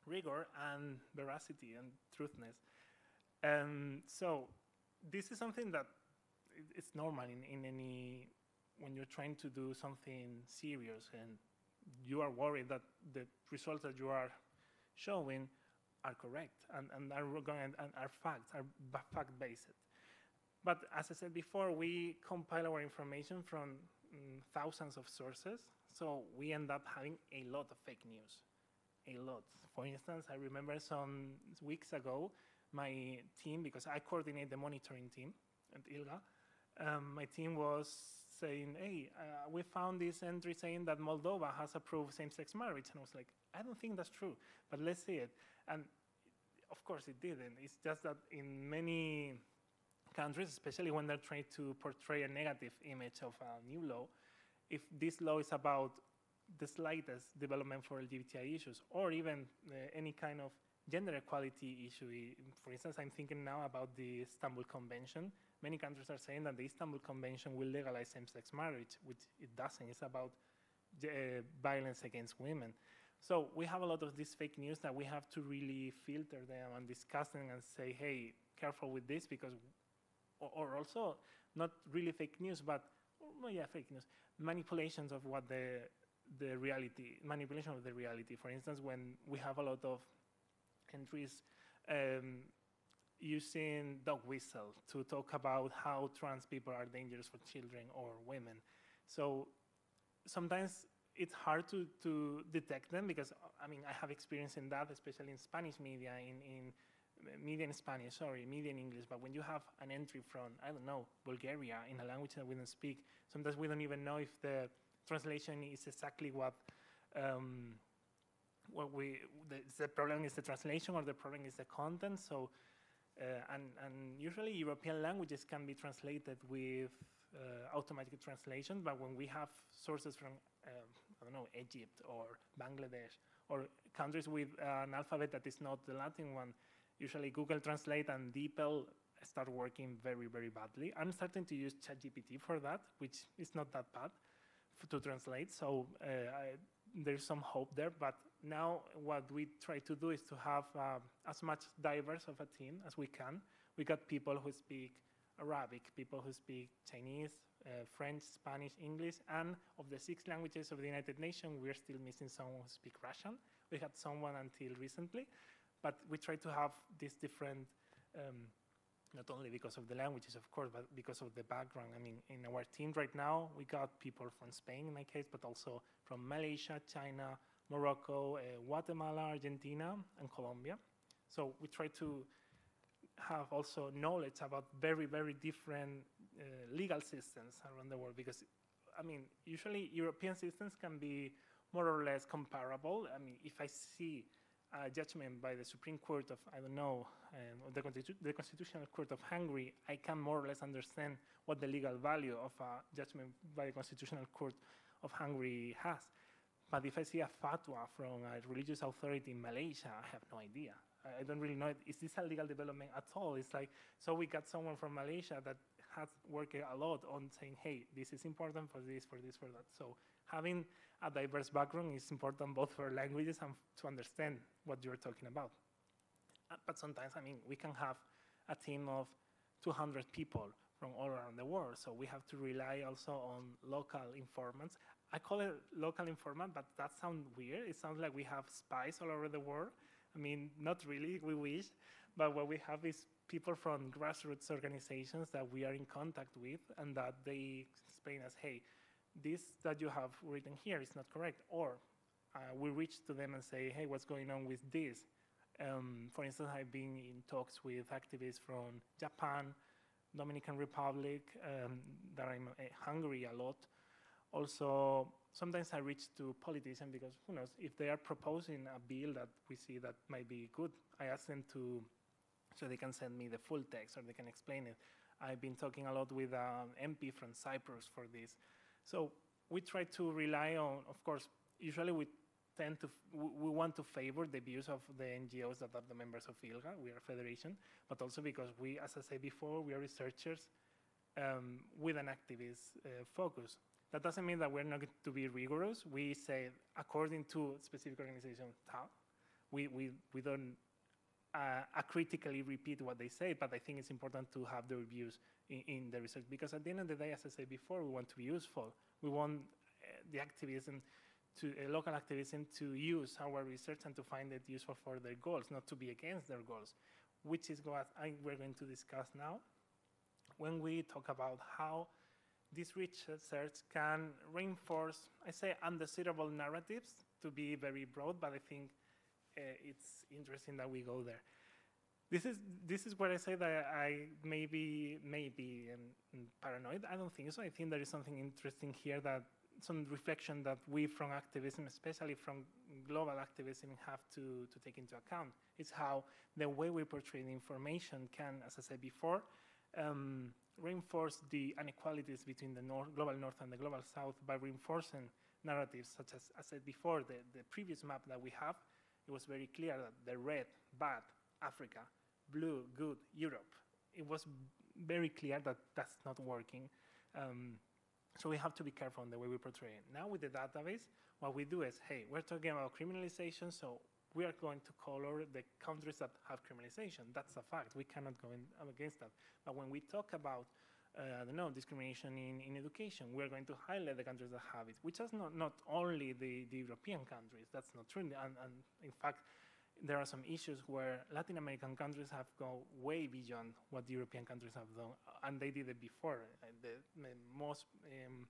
rigor and veracity and truthness. Um, so this is something that it's normal in, in any, when you're trying to do something serious and you are worried that the results that you are showing are correct and, and are going and are facts, are fact-based. But as I said before, we compile our information from mm, thousands of sources, so we end up having a lot of fake news, a lot. For instance, I remember some weeks ago, my team, because I coordinate the monitoring team at ILGA, um, my team was saying, hey, uh, we found this entry saying that Moldova has approved same-sex marriage. And I was like, I don't think that's true, but let's see it. And of course it didn't. It's just that in many countries, especially when they're trying to portray a negative image of a new law, if this law is about the slightest development for LGBTI issues, or even uh, any kind of gender equality issue. For instance, I'm thinking now about the Istanbul Convention. Many countries are saying that the Istanbul Convention will legalize same-sex marriage, which it doesn't. It's about uh, violence against women. So we have a lot of these fake news that we have to really filter them and discuss them and say, hey, careful with this because or, also not really fake news, but well, yeah, fake news, manipulations of what the the reality, manipulation of the reality. For instance, when we have a lot of entries um, using dog whistle to talk about how trans people are dangerous for children or women. So sometimes it's hard to, to detect them because, I mean, I have experience in that, especially in Spanish media, in, in median Spanish, sorry, median English, but when you have an entry from, I don't know, Bulgaria in a language that we don't speak, sometimes we don't even know if the translation is exactly what, um, what we, the, the, problem is the translation or the problem is the content. So, uh, and, and usually European languages can be translated with uh, automatic translation, but when we have sources from, um, I don't know, Egypt or Bangladesh or countries with an alphabet that is not the Latin one, usually Google Translate and DeepL start working very, very badly. I'm starting to use ChatGPT for that, which is not that bad to translate. So uh, I, there's some hope there. But now what we try to do is to have uh, as much diverse of a team as we can. We got people who speak Arabic, people who speak Chinese, uh, French, Spanish, English, and of the six languages of the United Nations, we're still missing someone who speaks Russian. We had someone until recently, but we try to have these different, um, not only because of the languages, of course, but because of the background. I mean, in our team right now, we got people from Spain, in my case, but also from Malaysia, China, Morocco, uh, Guatemala, Argentina, and Colombia. So we try to have also knowledge about very, very different uh, legal systems around the world because, I mean, usually European systems can be more or less comparable. I mean, if I see a judgment by the Supreme Court of, I don't know, um, the, Constitu the, Constitutional Court of Hungary, I can more or less understand what the legal value of a judgment by the Constitutional Court of Hungary has. But if I see a fatwa from a religious authority in Malaysia, I have no idea. I don't really know, is this a legal development at all? It's like, so we got someone from Malaysia that has worked a lot on saying, hey, this is important for this, for this, for that. So having a diverse background is important both for languages and to understand what you're talking about. Uh, but sometimes, I mean, we can have a team of 200 people from all around the world. So we have to rely also on local informants. I call it local informant, but that sounds weird. It sounds like we have spies all over the world. I mean, not really, we wish, but what we have is people from grassroots organizations that we are in contact with and that they explain us, hey, this that you have written here is not correct. Or uh, we reach to them and say, hey, what's going on with this? Um, for instance, I've been in talks with activists from Japan, Dominican Republic, um, that I'm uh, a lot. Also, sometimes I reach to politicians because who knows if they are proposing a bill that we see that might be good. I ask them to so they can send me the full text or they can explain it. I've been talking a lot with an MP from Cyprus for this. So we try to rely on, of course, usually we tend to, we want to favor the views of the NGOs that are the members of ILGA, we are a federation, but also because we, as I said before, we are researchers um, with an activist uh, focus. That doesn't mean that we're not going to be rigorous. We say, according to specific organization, we, we, we don't uh, critically repeat what they say, but I think it's important to have the reviews in, in, the research because at the end of the day, as I said before, we want to be useful. We want uh, the activism to uh, local activism to use our research and to find it useful for their goals, not to be against their goals, which is what I, we're going to discuss now when we talk about how this research can reinforce, I say, undesirable narratives to be very broad, but I think uh, it's interesting that we go there. This is this is where I say that I maybe maybe am paranoid. I don't think so. I think there is something interesting here that some reflection that we from activism, especially from global activism, have to, to take into account. It's how the way we portray the information can, as I said before, um, reinforce the inequalities between the north, global north and the global south by reinforcing narratives such as I said before, the, the previous map that we have, it was very clear that the red, bad, Africa, blue, good, Europe. It was very clear that that's not working. Um, so we have to be careful in the way we portray it. Now with the database, what we do is, hey, we're talking about criminalization, so we are going to color the countries that have criminalization. That's a fact. We cannot go in, against that. But when we talk about, uh, I don't know, discrimination in, in education, we're going to highlight the countries that have it, which is not, not only the, the European countries. That's not true. And, and in fact, there are some issues where Latin American countries have gone way beyond what the European countries have done, and they did it before. Uh, the, the most um,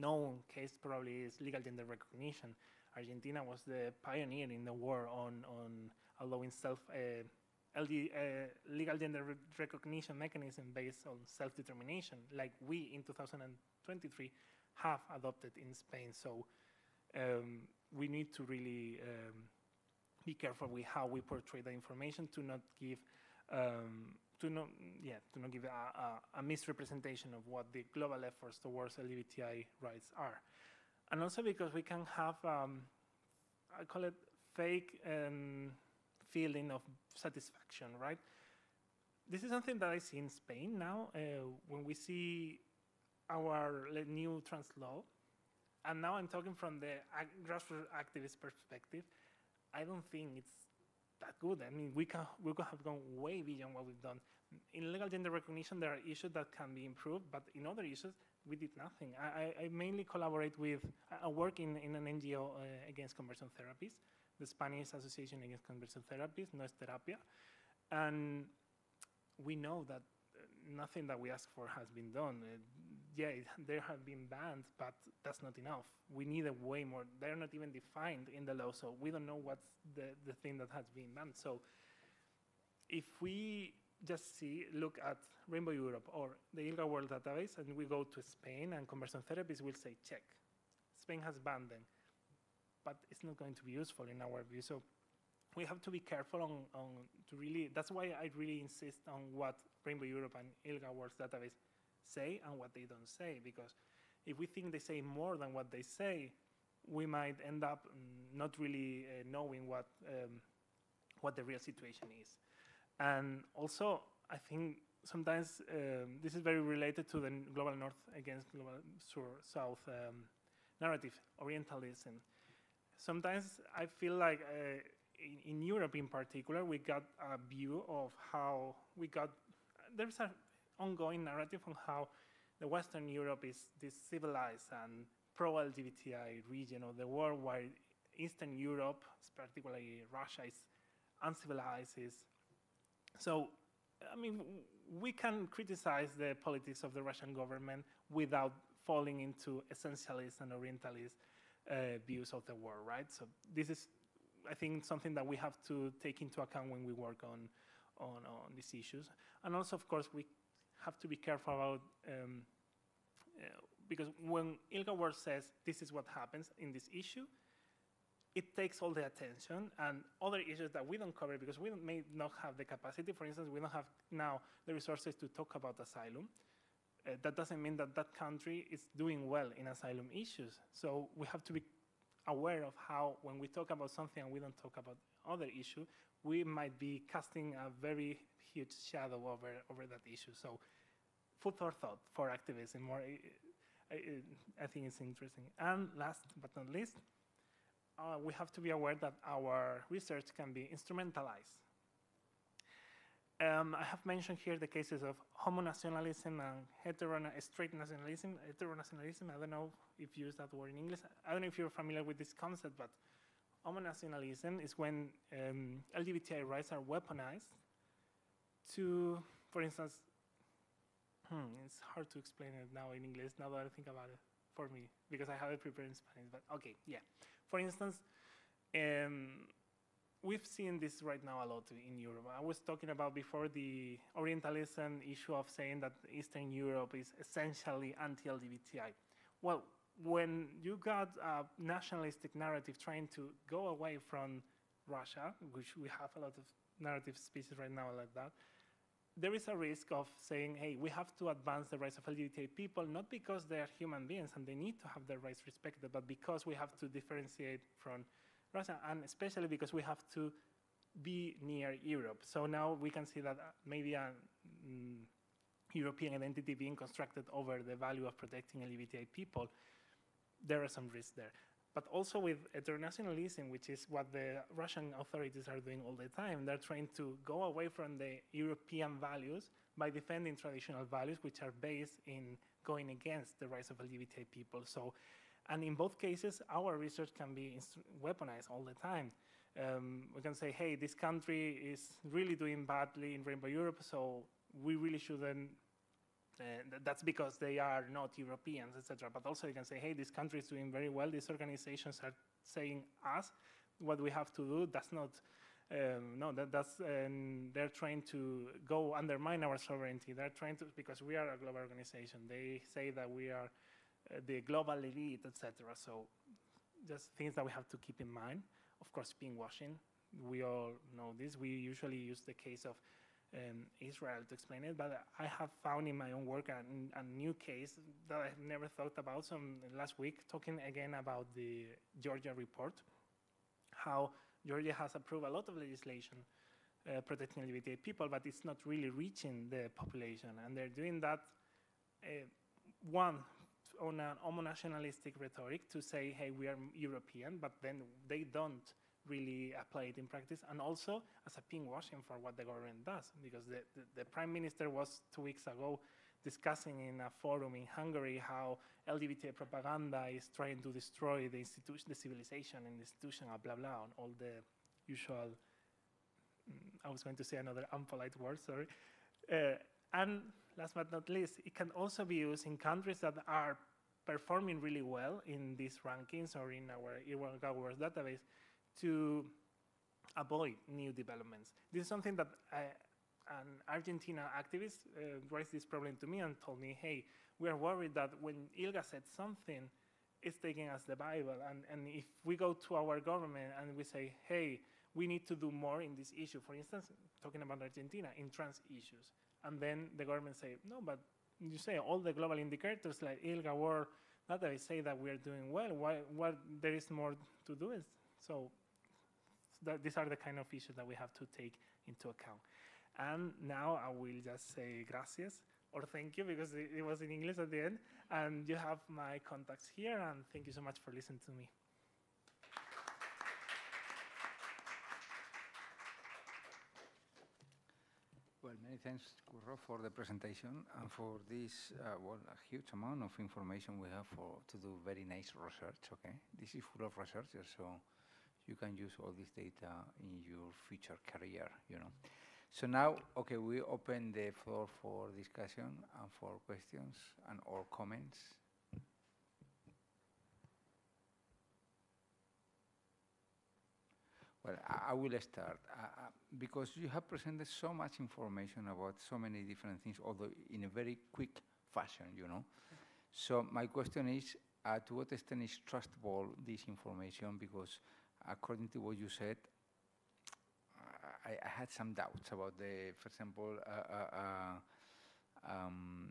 known case probably is legal gender recognition. Argentina was the pioneer in the war on, on allowing self, uh, LD, uh, legal gender recognition mechanism based on self-determination, like we in 2023 have adopted in Spain. So um, we need to really um, be careful with how we portray the information to not give um, to not yeah to not give a, a, a, misrepresentation of what the global efforts towards LGBTI rights are, and also because we can have um, I call it fake um, feeling of satisfaction, right? This is something that I see in Spain now uh, when we see our new trans law, and now I'm talking from the grassroots activist perspective. I don't think it's that good. I mean, we can we could have gone way beyond what we've done. In legal gender recognition, there are issues that can be improved, but in other issues, we did nothing. I, I mainly collaborate with, I work in, in an NGO uh, against conversion therapies, the Spanish Association Against Conversion Therapies, No es Terapia, and we know that uh, nothing that we ask for has been done. Uh, yeah, it, there have been bans, but that's not enough. We need a way more. They're not even defined in the law, so we don't know what's the, the thing that has been banned. So if we just see, look at Rainbow Europe or the ILGA World Database, and we go to Spain, and conversion therapies will say, check. Spain has banned them, but it's not going to be useful in our view. So we have to be careful on, on to really, that's why I really insist on what Rainbow Europe and ILGA World Database say and what they don't say, because if we think they say more than what they say, we might end up not really uh, knowing what, um, what the real situation is. And also, I think sometimes um, this is very related to the global north against global south um, narrative, Orientalism. Sometimes I feel like uh, in, in, Europe in particular, we got a view of how we got, there's an ongoing narrative on how the Western Europe is this civilized and pro-LGBTI region of the world, while Eastern Europe, particularly Russia, is uncivilized, is so, I mean, we can criticize the politics of the Russian government without falling into essentialist and orientalist uh, views of the world, right? So this is, I think, something that we have to take into account when we work on, on, on these issues. And also, of course, we have to be careful about, um, uh, because when ILGA World says this is what happens in this issue, it takes all the attention and other issues that we don't cover because we may not have the capacity. For instance, we don't have now the resources to talk about asylum. Uh, that doesn't mean that that country is doing well in asylum issues. So we have to be aware of how, when we talk about something and we don't talk about other issue, we might be casting a very huge shadow over, over that issue. So food for thought for activism. More, I, I, I think it's interesting. And last but not least, uh, we have to be aware that our research can be instrumentalized. Um, I have mentioned here the cases of homonationalism and hetero straight nationalism. Heteronationalism, I don't know if you use that word in English. I don't know if you're familiar with this concept, but homonationalism is when um, LGBTI rights are weaponized to, for instance, hmm, it's hard to explain it now in English, now that I think about it for me, because I have it prepared in Spanish, but okay, yeah. For instance, um, we've seen this right now a lot in Europe. I was talking about before the Orientalism issue of saying that Eastern Europe is essentially anti-LGBTI. Well, when you got a nationalistic narrative trying to go away from Russia, which we have a lot of narrative species right now like that, there is a risk of saying, hey, we have to advance the rights of LGBT people, not because they are human beings and they need to have their rights respected, but because we have to differentiate from Russia, and especially because we have to be near Europe. So now we can see that uh, maybe a mm, European identity being constructed over the value of protecting LGBT people, there are some risks there but also with heteronationalism, which is what the Russian authorities are doing all the time. They're trying to go away from the European values by defending traditional values, which are based in going against the rights of LGBT people. So, and in both cases, our research can be weaponized all the time. Um, we can say, hey, this country is really doing badly in Rainbow Europe, so we really shouldn't uh, that's because they are not Europeans, etc. But also you can say, hey, this country is doing very well. These organizations are saying us what we have to do. That's not. Um, no, that, that's um, they're trying to go undermine our sovereignty. They're trying to because we are a global organization. They say that we are uh, the global elite, etc. So, just things that we have to keep in mind. Of course, pinkwashing. We all know this. We usually use the case of um, Israel to explain it, but I have found in my own work a, a new case that I've never thought about. So last week, talking again about the Georgia report, how Georgia has approved a lot of legislation uh, protecting LGBT people, but it's not really reaching the population, and they're doing that. Uh, one on an homo-nationalistic rhetoric to say, "Hey, we are European," but then they don't really apply it in practice, and also as a pinkwashing for what the government does, because the, the, the, prime minister was two weeks ago discussing in a forum in Hungary how LGBT propaganda is trying to destroy the institution, the civilization and the institution, blah blah, blah, and all the usual. Mm, I was going to say another unpolite word, sorry. Uh, and last but not least, it can also be used in countries that are performing really well in these rankings or in our Irwin database to avoid new developments. This is something that I, an Argentina activist uh, raised this problem to me and told me, hey, we are worried that when ILGA said something, it's taking us the Bible. And, and if we go to our government and we say, hey, we need to do more in this issue, for instance, talking about Argentina, in trans issues, and then the government say, no, but you say all the global indicators like ILGA World Database say that we are doing well. Why, what there is more to do is so that these are the kind of issues that we have to take into account. And now I will just say gracias or thank you because it, was in English at the end. And you have my contacts here, and thank you so much for listening to me. Well, many thanks, Curro, for the presentation and for this, uh, well, a huge amount of information we have for to do very nice research, okay? This is full of researchers, so you can use all this data in your future career, you know. So now, okay, we open the floor for discussion and for questions and or comments. Well, I, I will start uh, uh, because you have presented so much information about so many different things, although in a very quick fashion, you know. So my question is, uh, to what extent is trustable this information? Because according to what you said, I, I had some doubts about the, for example, uh, uh, uh, um,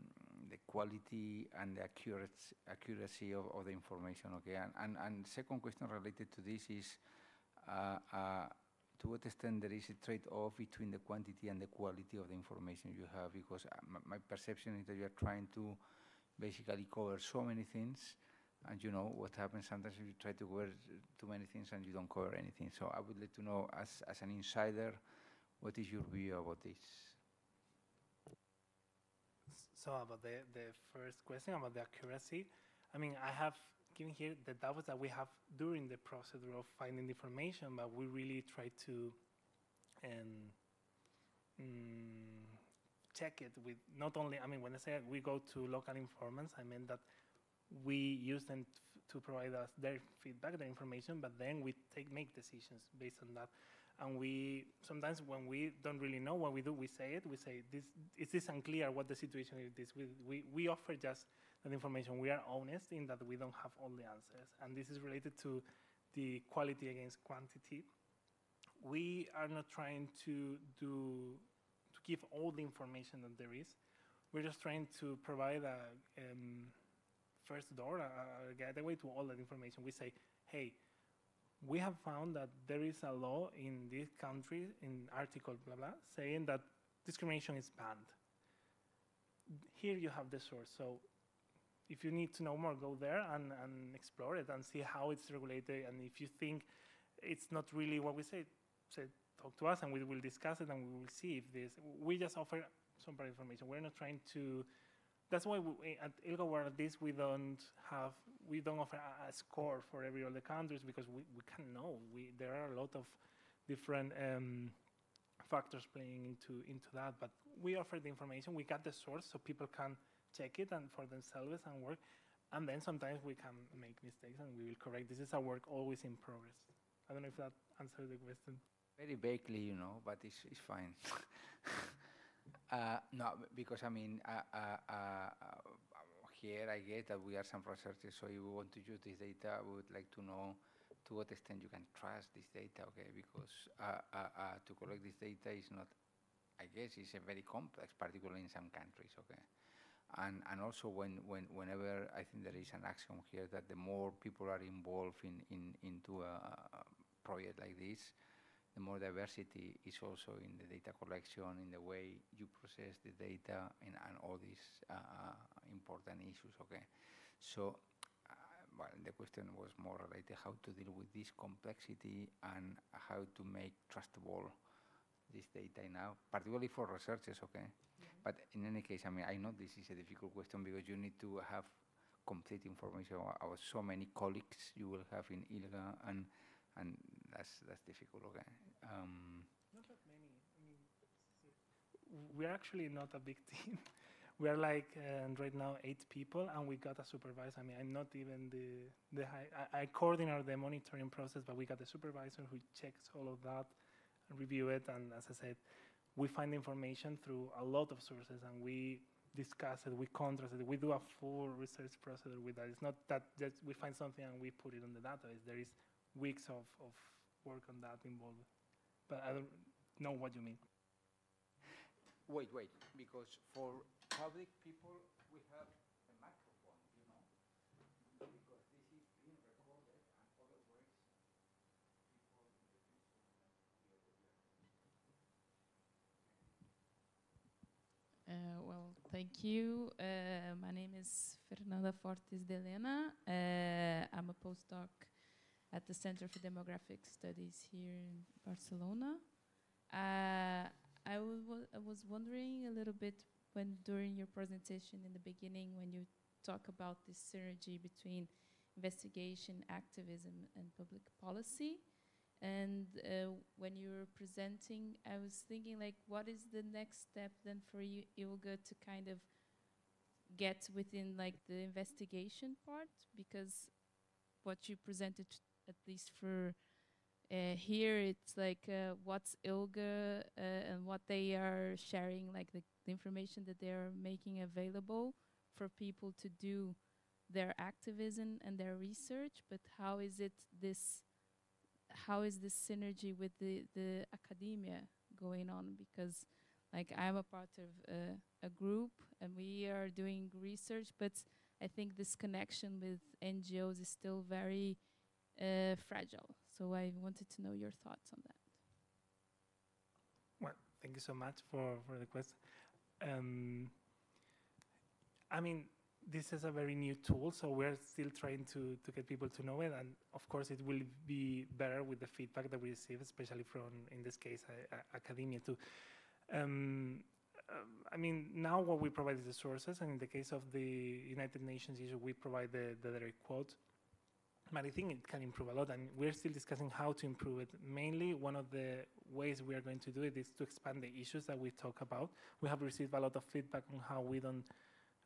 the quality and the accuracy, accuracy of, of, the information. Okay, and, and, and second question related to this is uh, uh, to what extent there is a trade-off between the quantity and the quality of the information you have because my perception is that you are trying to basically cover so many things and you know what happens sometimes if you try to cover too many things and you don't cover anything. So I would like to know, as, as an insider, what is your view about this? So about the, the first question about the accuracy, I mean, I have given here the doubts that we have during the procedure of finding information, but we really try to um, mm, check it with not only, I mean, when I say we go to local informants, I mean that we use them to provide us their feedback, their information, but then we take make decisions based on that. And we sometimes when we don't really know what we do, we say it. We say this is this unclear what the situation is. This we, we we offer just that information. We are honest in that we don't have all the answers, and this is related to the quality against quantity. We are not trying to do to give all the information that there is. We're just trying to provide a um, first door, a, a gateway to all that information. We say, hey, we have found that there is a law in this country, in article blah blah, saying that discrimination is banned. Here you have the source. So if you need to know more, go there and, and explore it and see how it's regulated. And if you think it's not really what we say, say talk to us and we will discuss it and we will see if this. We just offer some information. We're not trying to that's why we, at ILGA at this we don't have we don't offer a, a, score for every other countries because we, we can't know. We there are a lot of different um, factors playing into into that, but we offer the information. We got the source so people can check it and for themselves and work. and then sometimes we can make mistakes and we will correct. This is a work always in progress. I don't know if that answers the question. Very vaguely, you know, but it's, it's fine. uh, no, because I mean, uh, uh, uh, here I get that we are some researchers, so if we want to use this data, we would like to know to what extent you can trust this data, okay? Because uh, to collect this data is not, I guess, it's a very complex, particularly in some countries, okay? And, and also when, when, whenever I think there is an action here that the more people are involved in, in, into a, a project like this, the more diversity is also in the data collection, in the way you process the data, and, and all these uh, important issues, okay? So, uh, well, the question was more related how to deal with this complexity and how to make trustable this data now, particularly for researchers, okay? But in any case, I mean, I know this is a difficult question because you need to have complete information about so many colleagues you will have in ILGA, and and that's that's difficult. Okay. Um, not that many. I mean, we're actually not a big team. we are like uh, right now eight people, and we got a supervisor. I mean, I'm not even the the high. I, I coordinate the monitoring process, but we got a supervisor who checks all of that, review it, and as I said, we find information through a lot of sources and we discuss it, we contrast it, we do a full research process with that. It's not that just we find something and we put it on the database. There is weeks of, of work on that involved. But I don't know what you mean. Wait, wait, because for public people, we have a microphone, you know? Because this is being recorded and other works. Uh, well, thank you. Uh, my name is Fernanda Fortes de Lena. Uh, I'm a postdoc at the Center for Demographic Studies here in Barcelona. Uh, I, I was wondering a little bit when during your presentation in the beginning when you talk about this synergy between investigation, activism, and public policy. And uh, when you were presenting, I was thinking like, what is the next step then for you, Ilga, to kind of get within like the investigation part? Because what you presented, at least for uh, here, it's like uh, what's ILGA uh, and what they are sharing, like the, the information that they are making available for people to do their activism and their research. But how is it this? how is this synergy with the, the academia going on? Because like I'm a part of a, a group and we are doing research, but I think this connection with NGOs is still very uh, fragile. So I wanted to know your thoughts on that. Well, thank you so much for, for the question. Um, I mean, this is a very new tool, so we're still trying to, to get people to know it. And of course, it will be better with the feedback that we receive, especially from, in this case, uh, academia too. Um, uh, I mean, now what we provide is the sources, and in the case of the United Nations issue, we provide the, the direct quote. But I think it can improve a lot, and we're still discussing how to improve it. Mainly, one of the ways we are going to do it is to expand the issues that we talk about. We have received a lot of feedback on how we don't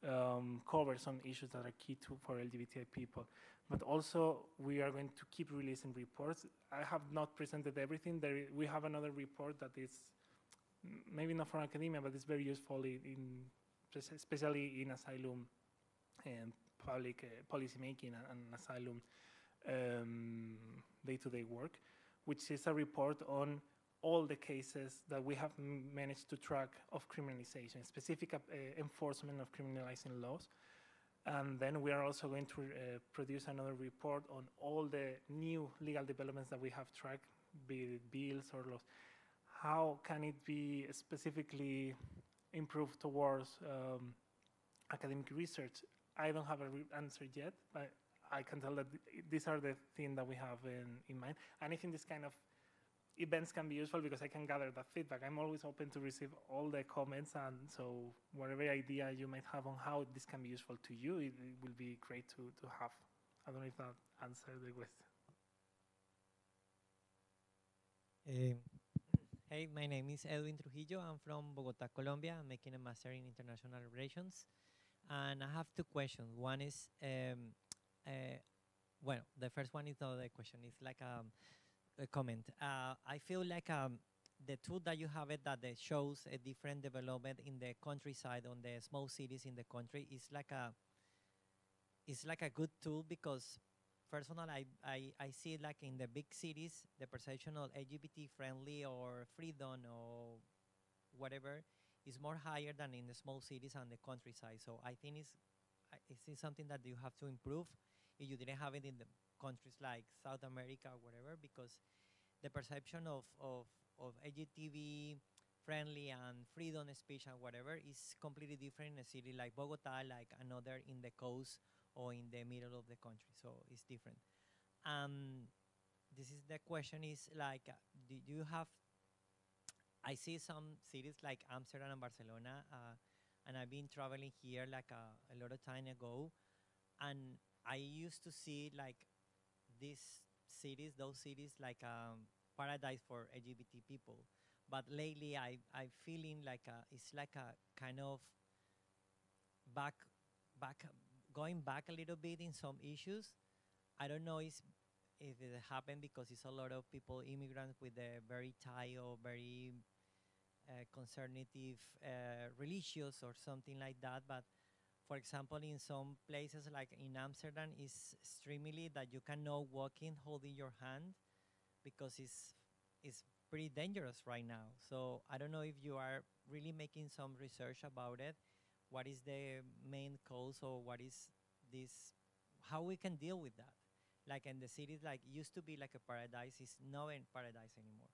um, cover some issues that are key to, for LGBTI people. But also, we are going to keep releasing reports. I have not presented everything. There, we have another report that is maybe not for academia, but it's very useful in, especially in asylum and public uh, and, and asylum um, day-to-day work, which is a report on all the cases that we have managed to track of criminalization, specific uh, enforcement of criminalizing laws. And then we are also going to uh, produce another report on all the new legal developments that we have tracked, be it bills or laws. How can it be specifically improved towards um, academic research? I don't have an answer yet, but I can tell that these are the things that we have in, in mind. And I think this kind of events can be useful because I can gather that feedback. I'm always open to receive all the comments, and so whatever idea you might have on how this can be useful to you, it, it will be great to, to have. I don't know if that answered the question. Uh, hey, my name is Edwin Trujillo. I'm from Bogota, Colombia. I'm making a master in international relations. And I have two questions. One is, um, uh, well, the first one is not a question. It's like um, a comment. Uh, I feel like um, the tool that you have it that shows a different development in the countryside on the small cities in the country is like a it's like a good tool because personal I, I, I see like in the big cities the perception of LGBT friendly or freedom or whatever is more higher than in the small cities and the countryside. So I think it's it's something that you have to improve you didn't have it in the countries like South America or whatever because the perception of, of, of friendly and freedom of speech and whatever is completely different in a city like Bogota, like another in the coast or in the middle of the country. So it's different. Um, this is the question is like, uh, do, you have? I see some cities like Amsterdam and Barcelona, uh, and I've been traveling here like a, a lot of time ago, and I used to see like these cities, those cities like um, paradise for LGBT people. But lately, I I feeling like a, it's like a kind of back back going back a little bit in some issues. I don't know if if it happened because it's a lot of people immigrants with a very Thai or very uh, conservative uh, religious or something like that. But for example, in some places like in Amsterdam, it's extremely that you cannot walk in holding your hand because it's it's pretty dangerous right now. So I don't know if you are really making some research about it. What is the main cause or what is this? How we can deal with that? Like in the cities, like used to be like a paradise, is not a paradise anymore.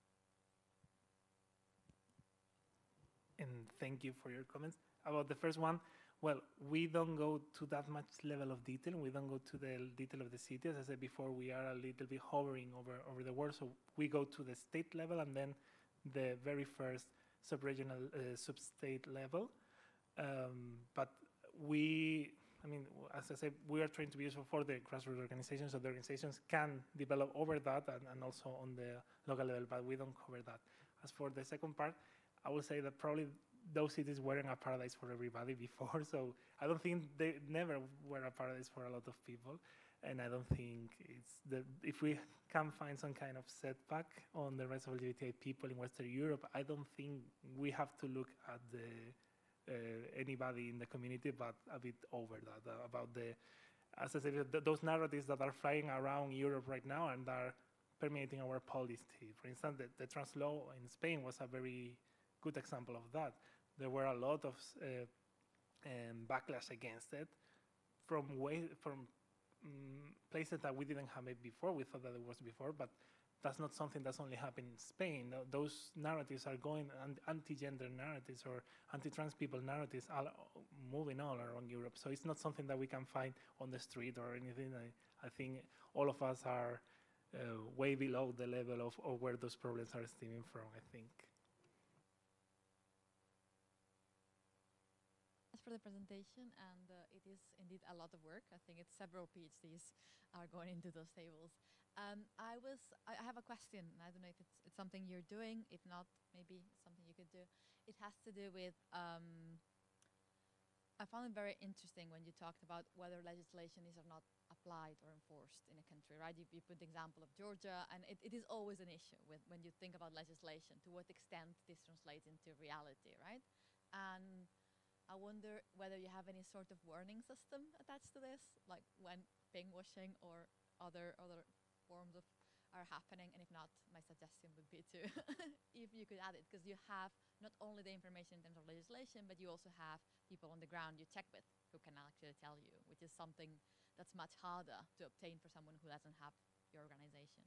and thank you for your comments. About the first one, well, we don't go to that much level of detail. We don't go to the detail of the city. As I said before, we are a little bit hovering over, over the world. So we go to the state level and then the very first sub-regional, uh, sub-state level. Um, but we, I mean, as I said, we are trying to be useful for the grassroots organizations, so the organizations can develop over that and, and also on the local level, but we don't cover that. As for the second part, I would say that probably those cities weren't a paradise for everybody before. So I don't think they never were a paradise for a lot of people. And I don't think it's the if we can find some kind of setback on the rights of LGBTI people in Western Europe, I don't think we have to look at the uh, anybody in the community, but a bit over that uh, about the as I said, th- those narratives that are flying around Europe right now and are permeating our policy. For instance, the, the trans law in Spain was a very good example of that. There were a lot of uh, um, backlash against it from way from um, places that we didn't have it before. We thought that it was before, but that's not something that's only happened in Spain. Tho- Those narratives are going anti-gender narratives or anti-trans people narratives are moving all around Europe. So it's not something that we can find on the street or anything. I, I think all of us are uh, way below the level of, of where those problems are stemming from. I think. For the presentation, and uh, it is indeed a lot of work. I think it's several PhDs are going into those tables. Um, I was, I have a question. I don't know if it's, it's something you're doing. If not, maybe something you could do. It has to do with. Um, I found it very interesting when you talked about whether legislation is or not applied or enforced in a country, right? You, you put the example of Georgia, and it, it is always an issue with, when you think about legislation, to what extent this translates into reality, right? And I wonder whether you have any sort of warning system attached to this, like when washing or other other forms of are happening, and if not, my suggestion would be to if you could add it, because you have not only the information in terms of legislation, but you also have people on the ground you check with who can actually tell you, which is something that's much harder to obtain for someone who doesn't have your organization.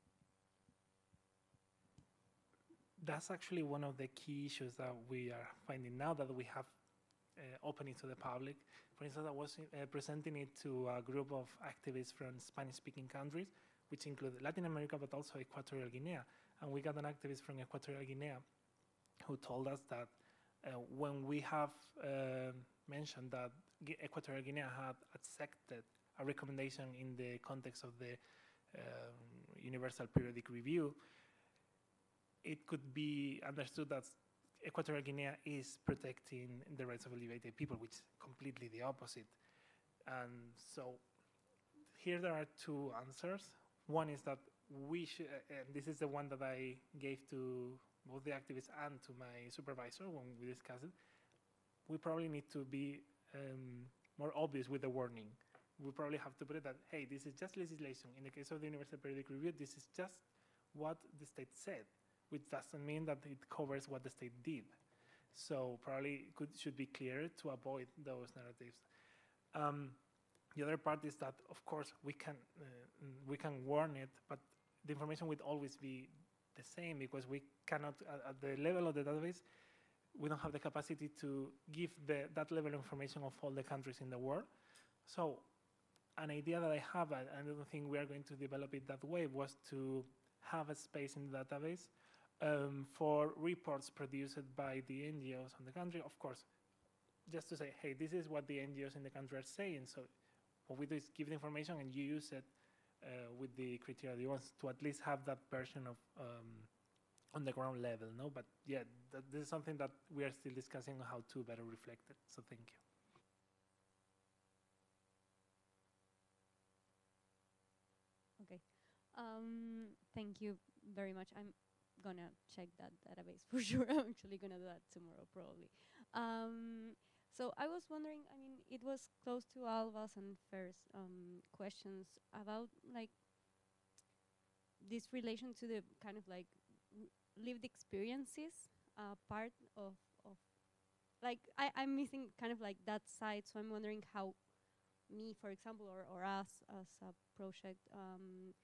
that's actually one of the key issues that we are finding now that we have opening to the public. For instance, I was uh, presenting it to a group of activists from Spanish-speaking countries, which include Latin America, but also Equatorial Guinea. And we got an activist from Equatorial Guinea who told us that uh, when we have um mentioned that Gu- Equatorial Guinea had accepted a recommendation in the context of the um, Universal Periodic Review, it could be understood that Equatorial Guinea is protecting the rights of elevated people, which is completely the opposite. And so here there are two answers. One is that we should, and this is the one that I gave to both the activists and to my supervisor when we discussed it. We probably need to be um, more obvious with the warning. We probably have to put it that, hey, this is just legislation. In the case of the Universal Periodic Review, this is just what the state said, which doesn't mean that it covers what the state did. So probably could, should be clear to avoid those narratives. Um, the other part is that, of course, we can uh, we can warn it, but the information would always be the same because we cannot, at, at the level of the database, we don't have the capacity to give the, that level of information of all the countries in the world. So an idea that I have, and I don't think we are going to develop it that way, was to have a space in the database um, for reports produced by the NGOs on the country. Of course, just to say, hey, this is what the NGOs in the country are saying. So what we do is give the information and you use it uh, with the criteria you want to at least have that version of um, on the ground level, no? But yeah, this is something that we are still discussing how to better reflect it. So thank you. Okay. Um, thank you very much. I'm gonna check that database for sure. I'm actually gonna do that tomorrow, probably. Um, so I was wondering. I mean, it was close to Alva's and Fer's um, questions about like this relation to the kind of like lived experiences uh, part of of like I, I'm missing kind of like that side. So I'm wondering how me, for example, or, or us as a project um,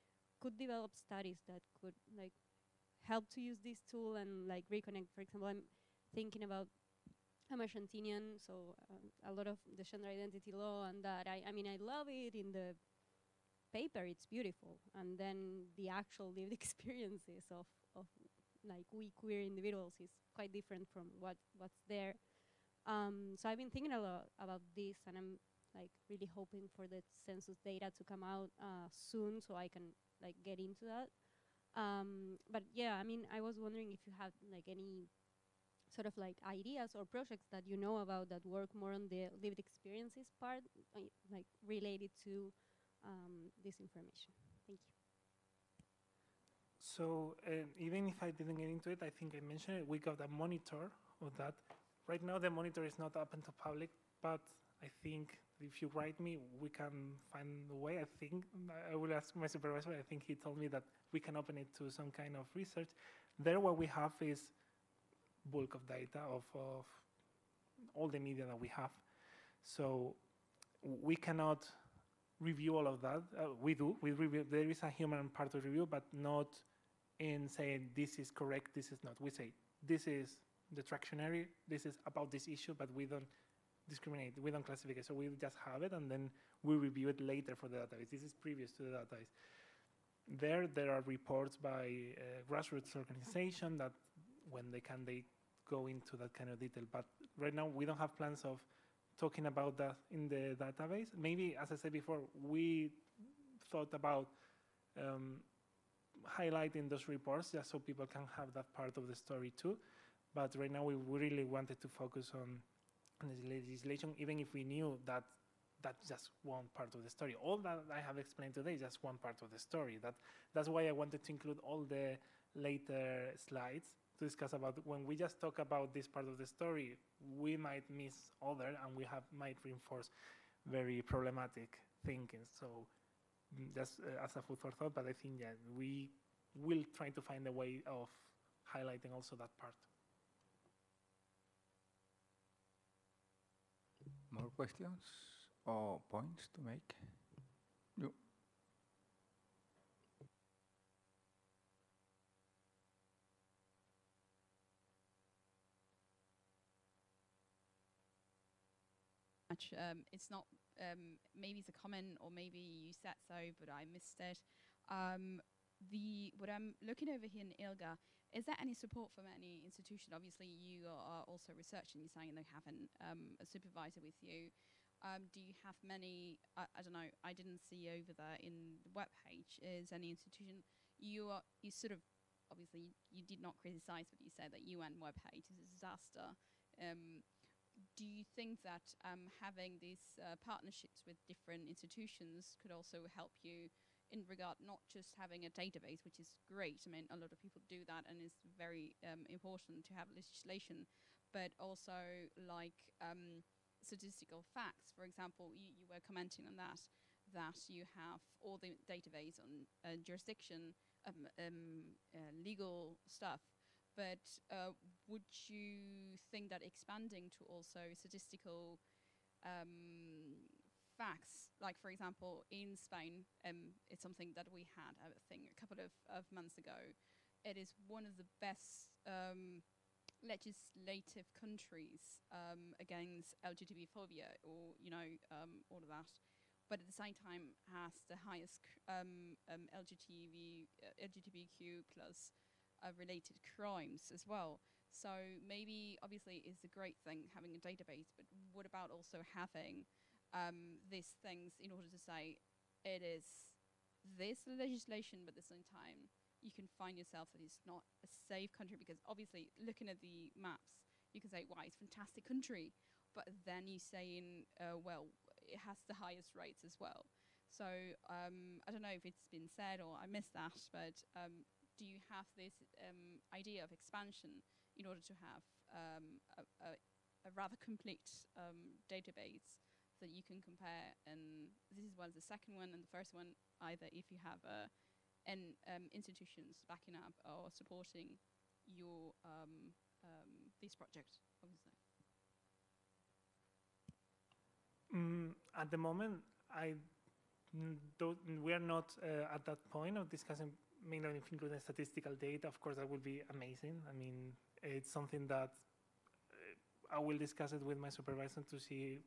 could develop studies that could like help to use this tool and like reconnect. For example, I'm thinking about I'm Argentinian, so um, a lot of the gender identity law and that. I, I mean, I love it in the paper; it's beautiful, and then the actual lived experiences of of like we queer individuals is quite different from what what's there. Um, so I've been thinking a lot about this, and I'm like really hoping for the census data to come out uh, soon, so I can like get into that. Um, but yeah, I mean, I was wondering if you have like any sort of like ideas or projects that you know about that work more on the lived experiences part, uh, like related to um, this information. Thank you. So um, even if I didn't get into it, I think I mentioned it. We got a monitor of that. Right now, the monitor is not open to public, but I think if you write me, we can find a way. I think I will ask my supervisor. I think he told me that we can open it to some kind of research. There, what we have is bulk of data of, of all the media that we have. So we cannot review all of that. Uh, we do. We review. There is a human part of review, but not in saying this is correct, this is not. We say this is the tractionary, this is about this issue, but we don't discriminate, we don't classify it. So we just have it and then we review it later for the database. This is previous to the database. There, there are reports by uh, grassroots organization that when they can, they go into that kind of detail. But right now, we don't have plans of talking about that in the database. Maybe, as I said before, we thought about um, highlighting those reports just so people can have that part of the story too. But right now, we really wanted to focus on, legislation, even if we knew that that's just one part of the story. All that I have explained today is just one part of the story. That that's why I wanted to include all the later slides to discuss about when we just talk about this part of the story, we might miss other and we have might reinforce very problematic thinking. So mm, just uh, as a food for thought, but I think yeah, we will try to find a way of highlighting also that part. More questions or points to make? No. much. Um, it's not, um, maybe it's a comment or maybe you said so, but I missed it. Um, the What I'm looking over here in ILGA, is there any support from any institution? Obviously, you are also researching, you're saying they haven't um, a supervisor with you. Um, do you have many, I, I don't know, I didn't see over there in the web page, is any institution, you are, you sort of obviously you, you did not criticize, but you said that UN webpage is a disaster. Um, do you think that um, having these uh, partnerships with different institutions could also help you in regard not just having a database, which is great. I mean, a lot of people do that, and it's very um, important to have legislation, but also like um, statistical facts. For example, you, you were commenting on that that you have all the database on uh, jurisdiction, um, um, uh, legal stuff. But uh, would you think that expanding to also statistical um, facts, like for example in Spain, um, it's something that we had, I think, a couple of, of months ago. It is one of the best um, legislative countries um, against LGBT phobia, or you know, um, all of that. But at the same time, has the highest um, um, uh, LGBTQ plus uh, related crimes as well. So maybe, obviously, it's a great thing having a database, but what about also having um, these things in order to say it is this legislation, but at the same time, you can find yourself that it's not a safe country because obviously, looking at the maps, you can say, "Why it's a fantastic country," but then you say, "In uh, well, it has the highest rates as well." So um, I don't know if it's been said or I missed that, but um, do you have this um, idea of expansion in order to have um, a, a, a, rather complete um, database that you can compare? And this is one the second one, and the first one either if you have uh, an um, institutions backing up or supporting your this project, obviously. Mm, at the moment, I don't, we are not uh, at that point of discussing mainly including statistical data. Of course, that would be amazing. I mean, it's something that uh, I will discuss it with my supervisor to see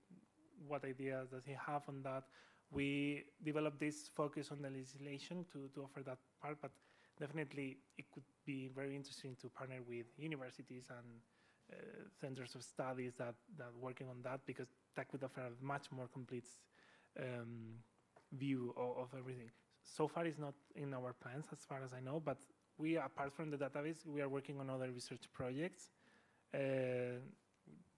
what ideas does he have on that. We developed this focus on the legislation to, to offer that part, but definitely it could be very interesting to partner with universities and uh, centers of studies that, that working on that because that could offer a much more complete um, view of, of, everything. So far, it's not in our plans, as far as I know, but we, apart from the database, we are working on other research projects. Uh,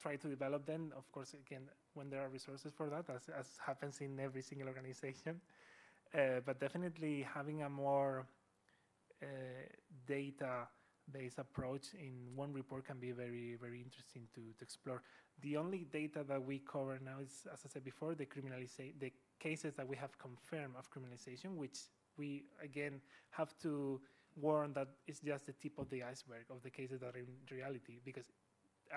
try to develop them, of course, again, when there are resources for that, as, as happens in every single organization. Uh, but definitely having a more uh, data based approach in one report can be very, very interesting to, to explore. The only data that we cover now is, as I said before, the criminalization, the cases that we have confirmed of criminalization, which we again have to warn that it's just the tip of the iceberg of the cases that are in reality, because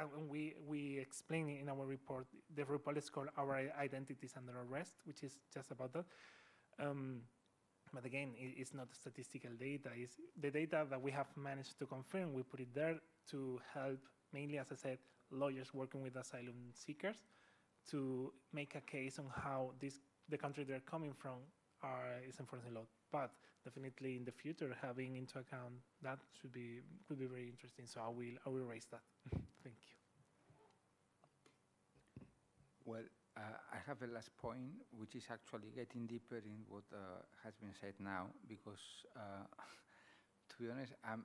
uh, we we explain in our report, the report is called "Our Identities Under Arrest," which is just about that. Um, but again, it, it's not statistical data. It's the data that we have managed to confirm. We put it there to help, mainly, as I said, lawyers working with asylum seekers to make a case on how this the country they're coming from are, is enforcing law. But definitely in the future, having into account that should be could be very interesting. So I will I will raise that. Thank you. Well, uh, I have a last point, which is actually getting deeper in what uh, has been said now, because uh, to be honest, I'm,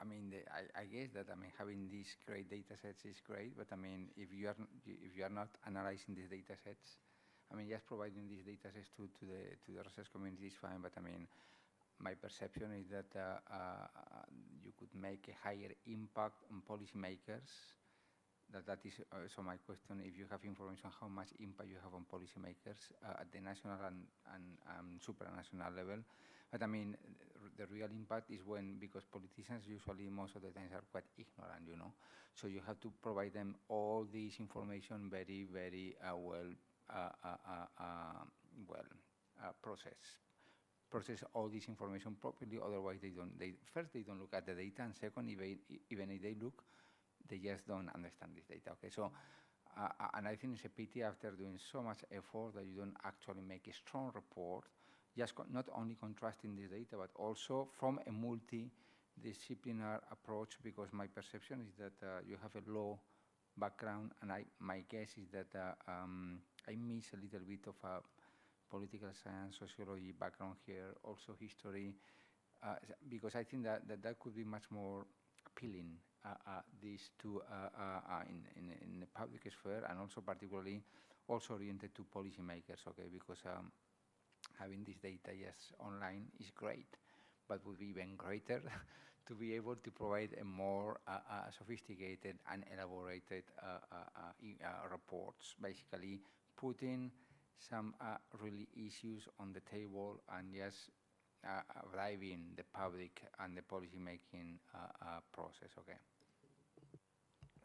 I mean, the, I, I, guess that I mean having these great data sets is great, but I mean, if you are if you are not analyzing these data sets, I mean, just providing these data sets to, to the to the research community is fine, but I mean, my perception is that uh, uh, you could make a higher impact on policymakers that, that is also my question. If you have information how much impact you have on policymakers uh, at the national and, and um, supranational level. But I mean, the real impact is when, because politicians usually most of the times are quite ignorant, you know. So you have to provide them all this information very, very uh, well, uh, uh, uh, uh well process process all this information properly. Otherwise, they don't. They first they don't look at the data, and second, even even if they look, they just don't understand this data. Okay, so, uh, uh, and I think it's a pity after doing so much effort that you don't actually make a strong report, just not only contrasting this data, but also from a multidisciplinary approach, because my perception is that uh, you have a low background, and I, my guess is that uh, um, I miss a little bit of a political science, sociology background here, also history, uh, because I think that, that that could be much more appealing, uh, uh, these two uh, in, in, in the public sphere and also particularly also oriented to policymakers, okay, because um, having this data yes online is great, but would be even greater to be able to provide a more uh, uh, sophisticated and elaborated uh, reports, basically putting some uh, really issues on the table and just uh, driving the public and the policy making uh, uh, process. Okay.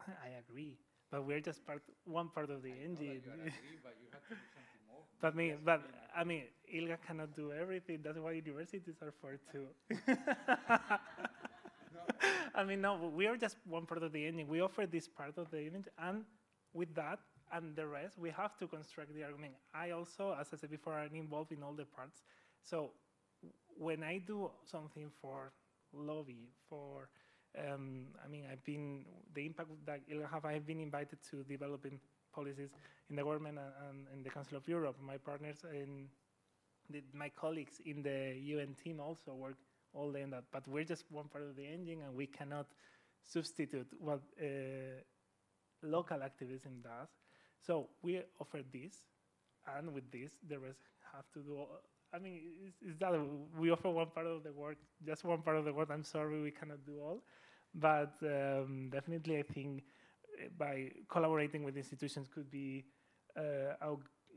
I agree, but we're just part, one part of the engine. But me, but I mean, ILGA cannot do everything. That's why universities are for too. I mean, no, we are just one part of the engine. We offer this part of the engine, and with that and the rest, we have to construct the argument. I also, as I said before, I'm involved in all the parts. So when I do something for lobby, for um, I mean, I've been the impact that ILGA have. I've been invited to developing policies in the government and, in the Council of Europe. My partners and my colleagues in the UN team also work all day on that. But we're just one part of the engine, and we cannot substitute what uh, local activism does. So we offer this, and with this, the rest have to do. I mean, it's, it's that we offer one part of the work, just one part of the work. I'm sorry, we cannot do all, but um, definitely, I think uh, by collaborating with institutions could be uh, a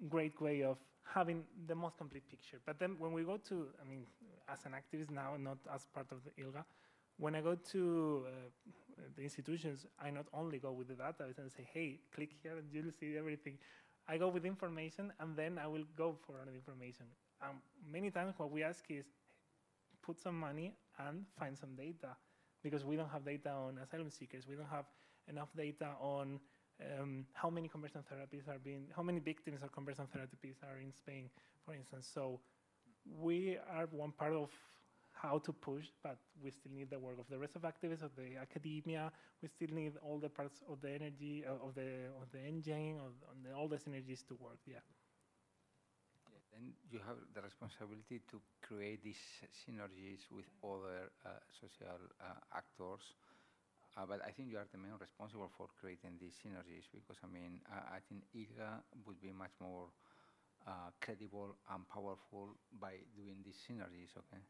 great way of having the most complete picture. But then when we go to, I mean, as an activist now, not as part of the ILGA, when I go to uh, the institutions, I not only go with the database and say, hey, click here and you'll see everything. I go with information and then I will go for another information. And many times what we ask is put some money and find some data because we don't have data on asylum seekers. We don't have enough data on um, how many conversion therapies are being, how many victims of conversion therapies are in Spain, for instance. So we are one part of how to push, but we still need the work of the rest of activists, of the academia. We still need all the parts of the energy, uh, of the of the engine, of, the, all the synergies to work. Yeah. Then you have the responsibility to create these synergies with other uh, social uh, actors. Uh, but I think you are the main responsible for creating these synergies because I mean uh, I think ILGA would be much more uh, credible and powerful by doing these synergies. Okay,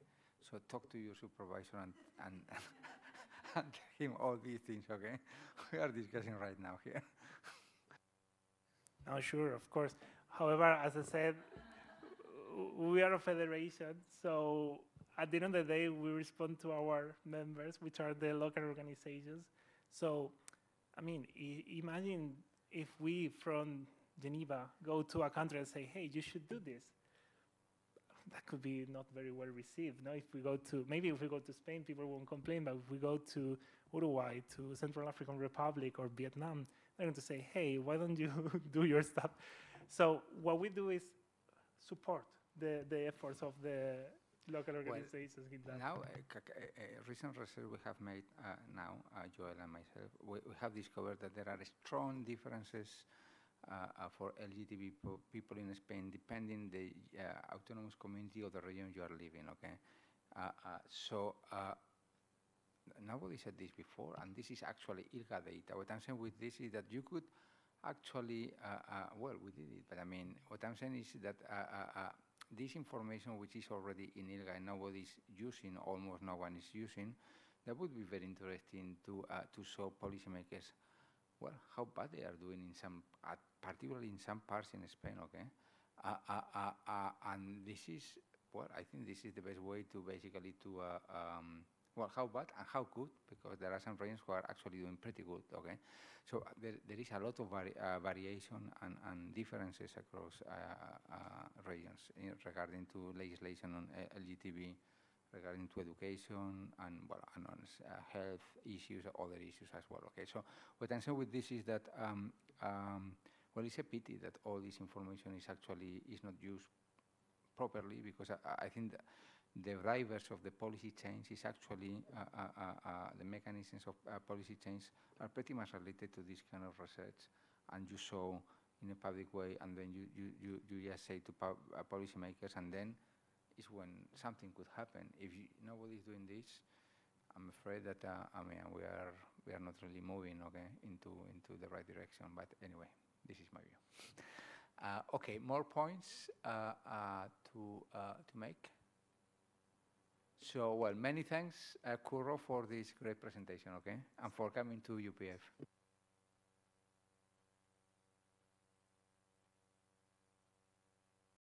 so talk to your supervisor and and, and tell him all these things. Okay, we are discussing right now here. Oh, sure, of course. However, as I said, we are a federation, so at the end of the day, we respond to our members, which are the local organizations. So, I mean, imagine if we from Geneva go to a country and say, hey, you should do this. That could be not very well received. No, if we go to maybe if we go to Spain, people won't complain. But if we go to Uruguay, to Central African Republic or Vietnam, they're going to say, "Hey, why don't you do your stuff?" So what we do is support the, the efforts of the local organizations in that. Now, a, c- c- a- recent research we have made uh, now, uh, Joel and myself, we, we have discovered that there are strong differences for LGBT people in Spain, depending the uh, autonomous community or the region you are living. Okay, uh, uh, so. Uh, Nobody said this before, and this is actually ILGA data. What I'm saying with this is that you could actually, uh, uh, well, we did it, but I mean, what I'm saying is that uh, uh, uh, this information, which is already in ILGA and nobody's using, almost no one is using, that would be very interesting to uh, to show policymakers, well, how bad they are doing in some, uh, particularly in some parts in Spain. Okay, uh, uh, uh, uh, and this is, well, I think this is the best way to basically to. Um, well, how bad and how good, because there are some regions who are actually doing pretty good, okay? So there, there is a lot of vari variation and, and differences across regions in regarding to legislation on LGTB, regarding to education and, well, and on uh, health issues, other issues as well, okay? So what I'm saying with this is that, um, um, well, it's a pity that all this information is actually is not used properly because I, I think the drivers of the policy change is actually uh, uh, uh, uh, the mechanisms of uh, policy change are pretty much related to this kind of research, and you show in a public way, and then you you you, you just say to policymakers, and then is when something could happen. If you, nobody's doing this, I'm afraid that uh, I mean we are we are not really moving okay into into the right direction. But anyway, this is my view. Uh, okay, more points uh, uh, to uh, to make. So well, many thanks, uh, Curro, for this great presentation. Okay, and for coming to UPF.